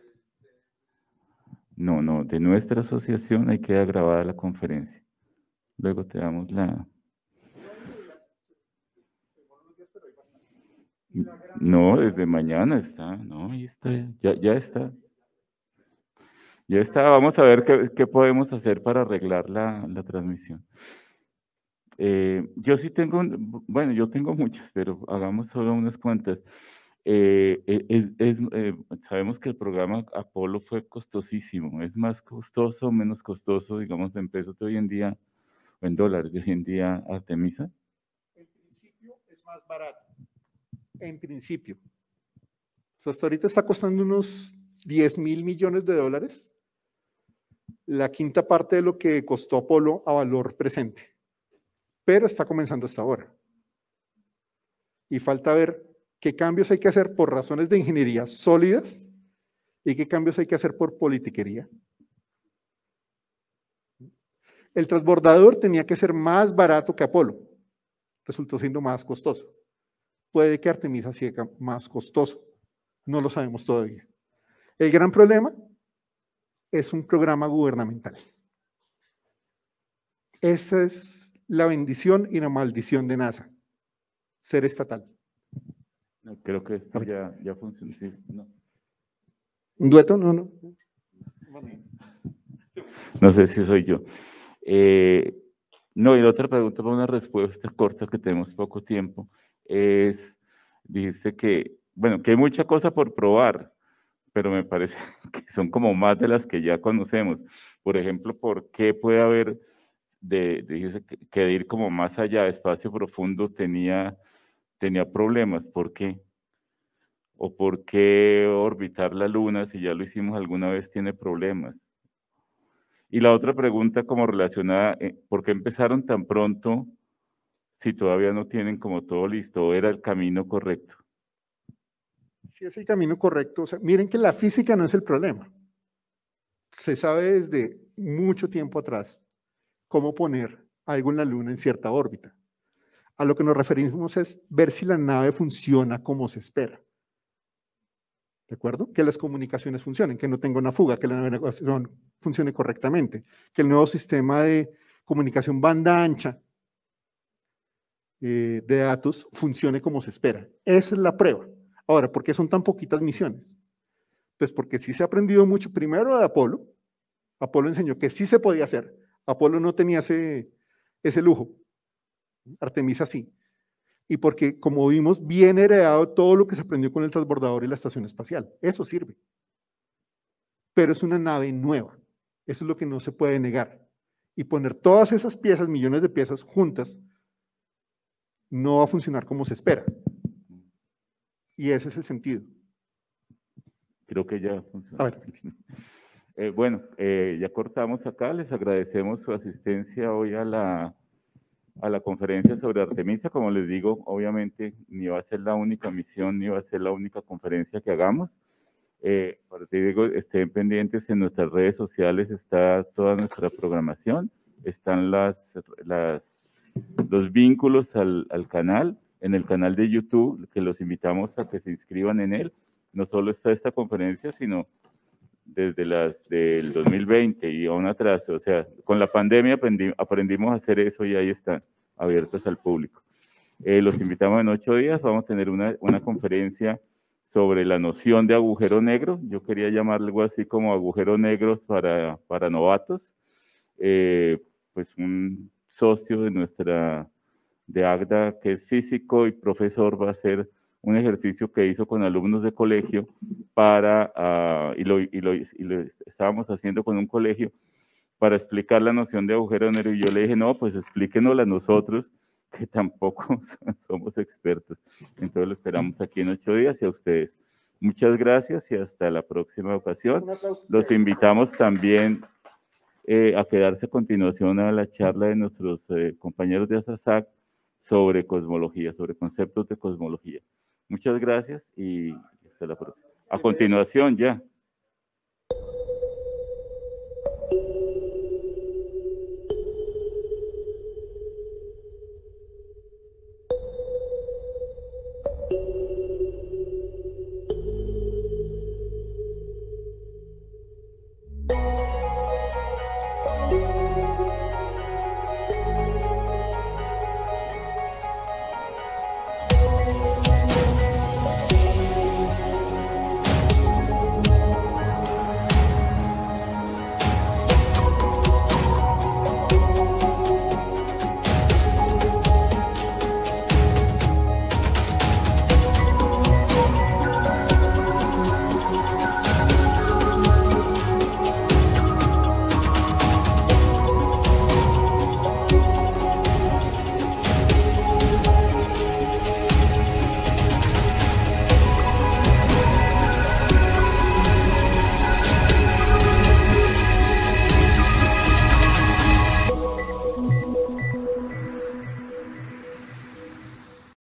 No, no, de nuestra asociación hay queda grabada la conferencia. Luego te damos la... No, desde mañana está, no, ahí está, ya, está. Ya está, vamos a ver qué, podemos hacer para arreglar la, transmisión. Eh, yo sí tengo, bueno, yo tengo muchas, pero hagamos solo unas cuantas. Eh, e, es, eh, sabemos que el programa Apolo fue costosísimo. ¿Es más costoso menos costoso, digamos, en pesos de hoy en día, o en dólares de hoy en día, Artemisa? En principio es más barato. En principio. Hasta ahorita está costando unos 10 mil millones de dólares. La quinta parte de lo que costó Apolo a valor presente. Pero está comenzando hasta ahora. Y falta ver qué cambios hay que hacer por razones de ingeniería sólidas y qué cambios hay que hacer por politiquería. El transbordador tenía que ser más barato que Apolo. Resultó siendo más costoso. Puede que Artemisa sea más costoso. No lo sabemos todavía. El gran problema es un programa gubernamental. Esa es la bendición y la maldición de NASA, ser estatal. No, creo que esto ya, ya funciona. Sí, no. ¿Un dueto? No, no. No sé si soy yo. Eh, no, y la otra pregunta para una respuesta corta que tenemos poco tiempo es, dijiste que, bueno, que hay mucha cosa por probar, pero me parece <laughs> que son como más de las que ya conocemos. Por ejemplo, ¿por qué puede haber, que ir como más allá, espacio profundo tenía tenía problemas. ¿Por qué? ¿O por qué orbitar la Luna, si ya lo hicimos alguna vez, tiene problemas? Y la otra pregunta como relacionada, eh, ¿por qué empezaron tan pronto si todavía no tienen como todo listo? ¿Era el camino correcto? Sí, es el camino correcto. O sea, miren que la física no es el problema. Se sabe desde mucho tiempo atrás cómo poner algo en la Luna en cierta órbita. A lo que nos referimos es ver si la nave funciona como se espera. ¿De acuerdo? Que las comunicaciones funcionen, que no tenga una fuga, que la navegación funcione correctamente, que el nuevo sistema de comunicación banda ancha eh, de datos funcione como se espera. Esa es la prueba. Ahora, ¿por qué son tan poquitas misiones? Pues porque sí se ha aprendido mucho primero de Apolo. Apolo enseñó que sí se podía hacer. Apolo no tenía ese, ese lujo. Artemisa sí. Y porque, como vimos, bien heredado todo lo que se aprendió con el transbordador y la estación espacial. Eso sirve. Pero es una nave nueva. Eso es lo que no se puede negar. Y poner todas esas piezas, millones de piezas juntas, no va a funcionar como se espera. Y ese es el sentido. Creo que ya funciona. A ver. <laughs> Eh, bueno, eh, ya cortamos acá. Les agradecemos su asistencia hoy a la, a la conferencia sobre Artemisa. Como les digo, obviamente ni va a ser la única misión, ni va a ser la única conferencia que hagamos. Eh, por te digo, estén pendientes en nuestras redes sociales, está toda nuestra programación, están las, las, los vínculos al, al canal, en el canal de YouTube, que los invitamos a que se inscriban en él. No solo está esta conferencia, sino desde las del 2020 y aún atrás, o sea, con la pandemia aprendimos a hacer eso y ahí están, abiertos al público. Eh, los invitamos en ocho días, vamos a tener una, una conferencia sobre la noción de agujero negro. Yo quería llamarle algo así como agujeros negros para, para novatos. Eh, pues un socio de nuestra, de AGDA, que es físico y profesor, va a hacer un ejercicio que hizo con alumnos de colegio para, uh, y, lo, y, lo, y, lo, estábamos haciendo con un colegio para explicar la noción de agujero negro. Y yo le dije, no, pues explíquenosla nosotros que tampoco <laughs> somos expertos. Entonces lo esperamos aquí en ocho días y a ustedes. Muchas gracias y hasta la próxima ocasión. Los invitamos también eh, a quedarse a continuación a la charla de nuestros eh, compañeros de ASASAC sobre cosmología, sobre conceptos de cosmología. Muchas gracias y hasta la próxima. A continuación ya.